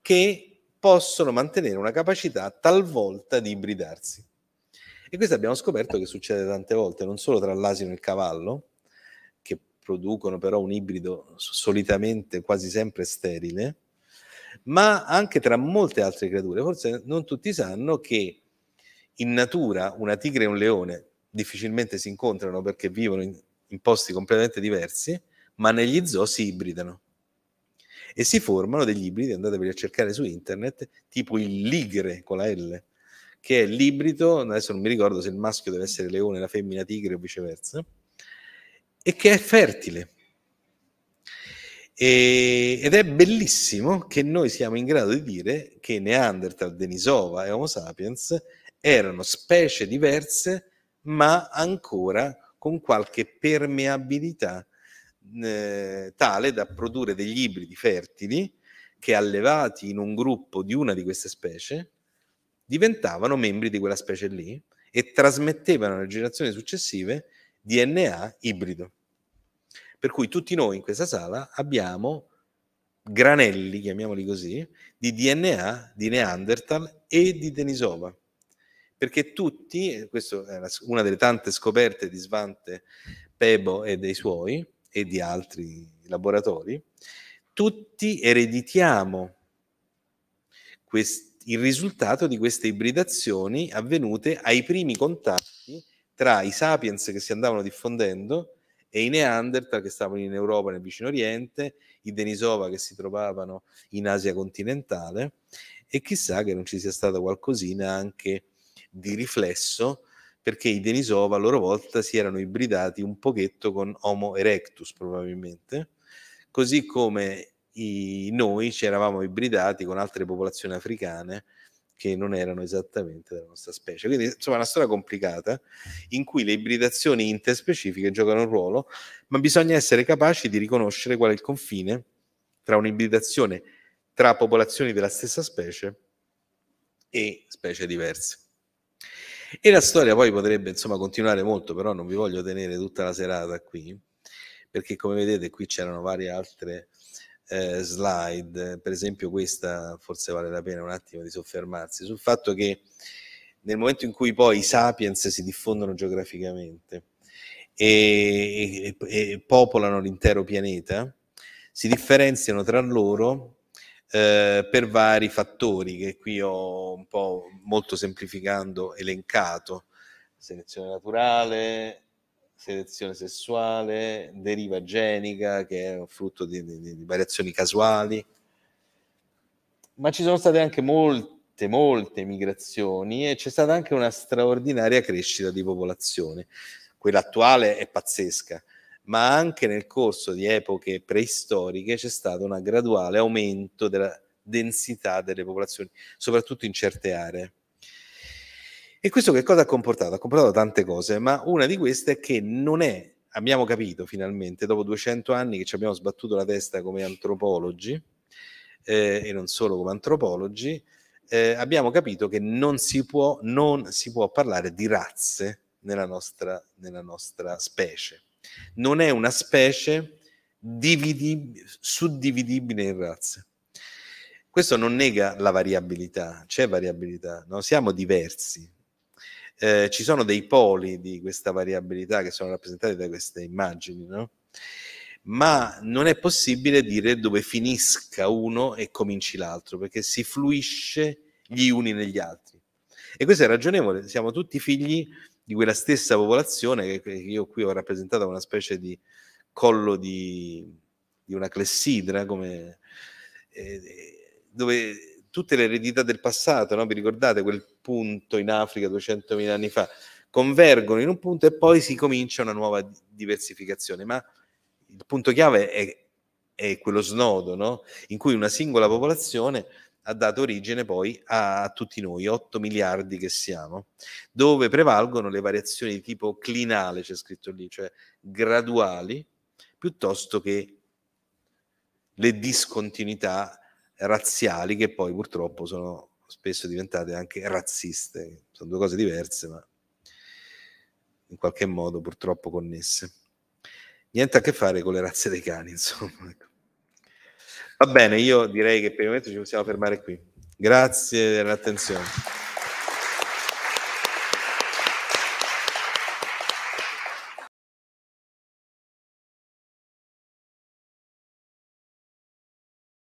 che possono mantenere una capacità talvolta di ibridarsi. E questo abbiamo scoperto che succede tante volte, non solo tra l'asino e il cavallo, producono però un ibrido solitamente quasi sempre sterile, ma anche tra molte altre creature. Forse non tutti sanno che in natura una tigre e un leone difficilmente si incontrano perché vivono in, in posti completamente diversi, ma negli zoo si ibridano e si formano degli ibridi, andateveli a cercare su internet, tipo il ligre con la L, che è l'ibrido, adesso non mi ricordo se il maschio deve essere leone, la femmina tigre o viceversa, e che è fertile. E, ed è bellissimo che noi siamo in grado di dire che Neanderthal, Denisova e Homo sapiens erano specie diverse, ma ancora con qualche permeabilità eh, tale da produrre degli ibridi fertili che allevati in un gruppo di una di queste specie diventavano membri di quella specie lì e trasmettevano alle generazioni successive DNA ibrido. Per cui tutti noi in questa sala abbiamo granelli, chiamiamoli così, di DNA di Neanderthal e di Denisova perché tutti, questa è una delle tante scoperte di Svante Pebo e dei suoi e di altri laboratori, tutti ereditiamo quest- il risultato di queste ibridazioni avvenute ai primi contatti tra i sapiens che si andavano diffondendo e i Neanderthal che stavano in Europa nel vicino Oriente, i Denisova che si trovavano in Asia continentale e chissà che non ci sia stata qualcosina anche di riflesso perché i Denisova a loro volta si erano ibridati un pochetto con Homo erectus probabilmente, così come i, noi ci eravamo ibridati con altre popolazioni africane che non erano esattamente della nostra specie. Quindi insomma è una storia complicata in cui le ibridazioni interspecifiche giocano un ruolo, ma bisogna essere capaci di riconoscere qual è il confine tra un'ibridazione tra popolazioni della stessa specie e specie diverse. E la storia poi potrebbe insomma continuare molto, però non vi voglio tenere tutta la serata qui, perché come vedete qui c'erano varie altre eh, slide, per esempio questa forse vale la pena un attimo di soffermarsi sul fatto che nel momento in cui poi i sapiens si diffondono geograficamente e, e, e popolano l'intero pianeta, si differenziano tra loro eh, per vari fattori che qui ho un po' molto semplificando elencato. Selezione naturale, selezione sessuale, deriva genica, che è frutto di, di, di variazioni casuali. Ma ci sono state anche molte, molte migrazioni e c'è stata anche una straordinaria crescita di popolazione. Quella attuale è pazzesca ma anche nel corso di epoche preistoriche c'è stato un graduale aumento della densità delle popolazioni, soprattutto in certe aree. E questo che cosa ha comportato? Ha comportato tante cose, ma una di queste è che non è, abbiamo capito finalmente, dopo 200 anni che ci abbiamo sbattuto la testa come antropologi, eh, e non solo come antropologi, eh, abbiamo capito che non si, può, non si può parlare di razze nella nostra, nella nostra specie non è una specie suddividibile in razze. Questo non nega la variabilità, c'è variabilità, no? siamo diversi. Eh, ci sono dei poli di questa variabilità che sono rappresentati da queste immagini, no? ma non è possibile dire dove finisca uno e cominci l'altro, perché si fluisce gli uni negli altri. E questo è ragionevole, siamo tutti figli di quella stessa popolazione che io qui ho rappresentato una specie di collo di, di una clessidra, come, eh, dove tutte le eredità del passato, no? vi ricordate quel punto in Africa 200.000 anni fa, convergono in un punto e poi si comincia una nuova diversificazione, ma il punto chiave è, è quello snodo, no? in cui una singola popolazione ha dato origine poi a, tutti noi, 8 miliardi che siamo, dove prevalgono le variazioni di tipo clinale, c'è scritto lì, cioè graduali, piuttosto che le discontinuità razziali che poi purtroppo sono spesso diventate anche razziste. Sono due cose diverse, ma in qualche modo purtroppo connesse. Niente a che fare con le razze dei cani, [LAUGHS] insomma. Ecco. Va bene, io direi che per il momento ci possiamo fermare qui. Grazie dell'attenzione.